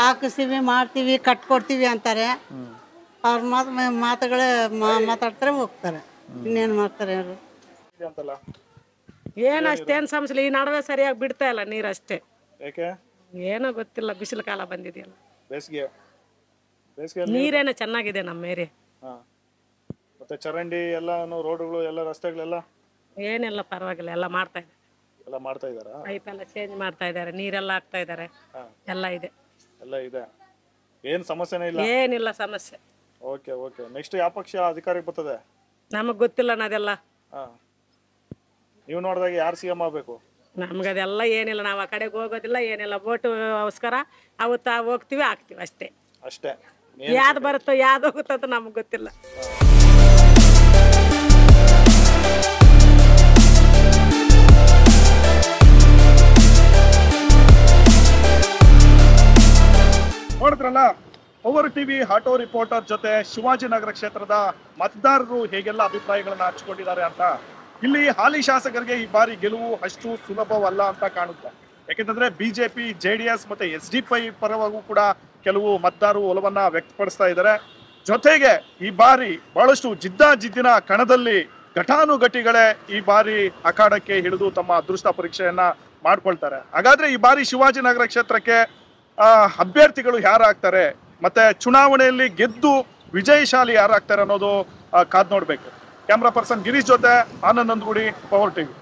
Speaker 17: ಹಾಕಿಸ್ತೀವಿ ಮಾಡ್ತೀವಿ ಕಟ್ಕೊಡ್ತೀವಿ ಅಂತಾರೆ. ಅವ್ರ ಮಾತು ಮಾತುಗಳೇ ಮಾತಾಡ್ತಾರೆ ಹೋಗ್ತಾರೆ. ಇನ್ನೇನು ಮಾಡ್ತಾರೆ ಅವರು
Speaker 18: ಏನು ಅಷ್ಟೇನ್ ಸಮಸ್ಯೆ ಈ ನಡುವೆ ಸರಿಯಾಗಿ ಬಿಡ್ತಾ ಇಲ್ಲ ನೀರ್ ಅಷ್ಟೇ.
Speaker 1: ಯಾಕೆ?
Speaker 18: ಏನೋ ಗೊತ್ತಿಲ್ಲ ಬಿಸಿಲು ಕಾಲ ಬಂದಿದೆಯಲ್ಲ.
Speaker 1: ಬೇಸಿಗೆ ಬೇಸಿಗೆ
Speaker 18: ನೀರೇನೋ ಚೆನ್ನಾಗಿದೆ ನಮ್ಮ ಏರಿಯಾ.
Speaker 1: ಹಾ. ಮತ್ತೆ ಚರಂಡಿ ಎಲ್ಲಾನು ರೋಡ್ಗಳು ಎಲ್ಲ ರಸ್ತೆಗಳೆಲ್ಲ?
Speaker 18: ಏನೆಲ್ಲ ಪರವಾಗಿಲ್ಲ ಎಲ್ಲ ಮಾಡ್ತಾ ಇದ್ದಾರೆ.
Speaker 1: ಎಲ್ಲ ಮಾಡ್ತಾ ಇದಾರಾ
Speaker 18: ಪೈಪ್ ಎಲ್ಲ ಚೇಂಜ್ ಮಾಡ್ತಾ ಇದ್ದಾರೆ ನೀರೆಲ್ಲ ಹಾಕ್ತಾ
Speaker 1: ಇದಾರೆ.
Speaker 18: ಎಲ್ಲ ಇದೆ.
Speaker 1: ಎಲ್ಲ ಇದೆ. ಏನ್ ಸಮಸ್ಯೆ ಇಲ್ಲ?
Speaker 18: ಏನಿಲ್ಲ ಸಮಸ್ಯೆ.
Speaker 1: Okay okay. ನೆಕ್ಸ್ಟ್ ಯಾವ ಪಕ್ಷ ಅಧಿಕಾರಕ್ಕೆ ಬರ್ತದೆ?
Speaker 18: ನಮಗ್ ಗೊತ್ತಿಲ್ಲ ಅನ್ನೋದೆಲ್ಲ.
Speaker 1: ಹಾ. ನೀವು ನೋಡಿದಾಗ ಯಾರು ಸಿ ಎಂ ಆಗ್ಬೇಕು?
Speaker 18: ನಮ್ಗೆ ಅದೆಲ್ಲ ಏನಿಲ್ಲ ನಾವು ಆ ಕಡೆಗೆ ಹೋಗೋದಿಲ್ಲ ಏನಿಲ್ಲ. ಬೋಟ್ ಅವಸ್ಕರ ಅವತ್ತ ಹೋಗ್ತೀವಿ ಹಾಕ್ತೀವಿ ಅಷ್ಟೇ.
Speaker 1: ಅಷ್ಟೇ.
Speaker 18: ಯಾವ್ದು ಬರುತ್ತೋ ಯಾವ್ದು ಹೋಗುತ್ತೋ ಅಂತ ನಮ್ಗೆ ಗೊತ್ತಿಲ್ಲ.
Speaker 1: ನೋಡಿದ್ರಲ್ಲ ಪವರ್ ಟಿವಿ ಆಟೋ ರಿಪೋರ್ಟರ್ ಜೊತೆ ಶಿವಾಜಿನಗರ ಕ್ಷೇತ್ರದ ಮತದಾರರು ಹೇಗೆಲ್ಲ ಅಭಿಪ್ರಾಯಗಳನ್ನ ಹಂಚಿಕೊಂಡಿದ್ದಾರೆ ಅಂತ? ಇಲ್ಲಿ ಹಾಲಿ ಶಾಸಕರಿಗೆ ಈ ಬಾರಿ ಗೆಲುವು ಅಷ್ಟು ಸುಲಭವಲ್ಲ ಅಂತ ಕಾಣುತ್ತೆ. ಯಾಕೆಂತಂದ್ರೆ ಬಿಜೆಪಿ ಜೆ ಡಿ ಎಸ್ ಮತ್ತೆ ಎಸ್ ಡಿ ಪೈ ಪರವಾಗೂ ಕೂಡ ಕೆಲವು ಮತದಾರರು ಒಲವನ್ನ ವ್ಯಕ್ತಪಡಿಸ್ತಾ ಇದ್ದಾರೆ. ಜೊತೆಗೆ ಈ ಬಾರಿ ಬಹಳಷ್ಟು ಜಿದ್ದಾಜಿದ್ದಿನ ಕಣದಲ್ಲಿ ಘಟಾನುಘಟಿಗಳೇ ಈ ಬಾರಿ ಅಖಾಡಕ್ಕೆ ಹಿಡಿದು ತಮ್ಮ ಅದೃಷ್ಟ ಪರೀಕ್ಷೆಯನ್ನ ಮಾಡ್ಕೊಳ್ತಾರೆ. ಹಾಗಾದ್ರೆ ಈ ಬಾರಿ ಶಿವಾಜಿನಗರ ಕ್ಷೇತ್ರಕ್ಕೆ ಅಭ್ಯರ್ಥಿಗಳು ಯಾರಾಗ್ತಾರೆ? ಮತ್ತೆ ಚುನಾವಣೆಯಲ್ಲಿ ಗೆದ್ದು ವಿಜಯಶಾಲಿ ಯಾರಾಗ್ತಾರೆ ಅನ್ನೋದು ಕಾದ್ ನೋಡ್ಬೇಕು. ಕ್ಯಾಮ್ರಾ ಪರ್ಸನ್ ಗಿರೀಶ್ ಜೊತೆ ಆನಂದ್ ನಂದಗುಡಿ ಪವರ್ ಟಿವಿ.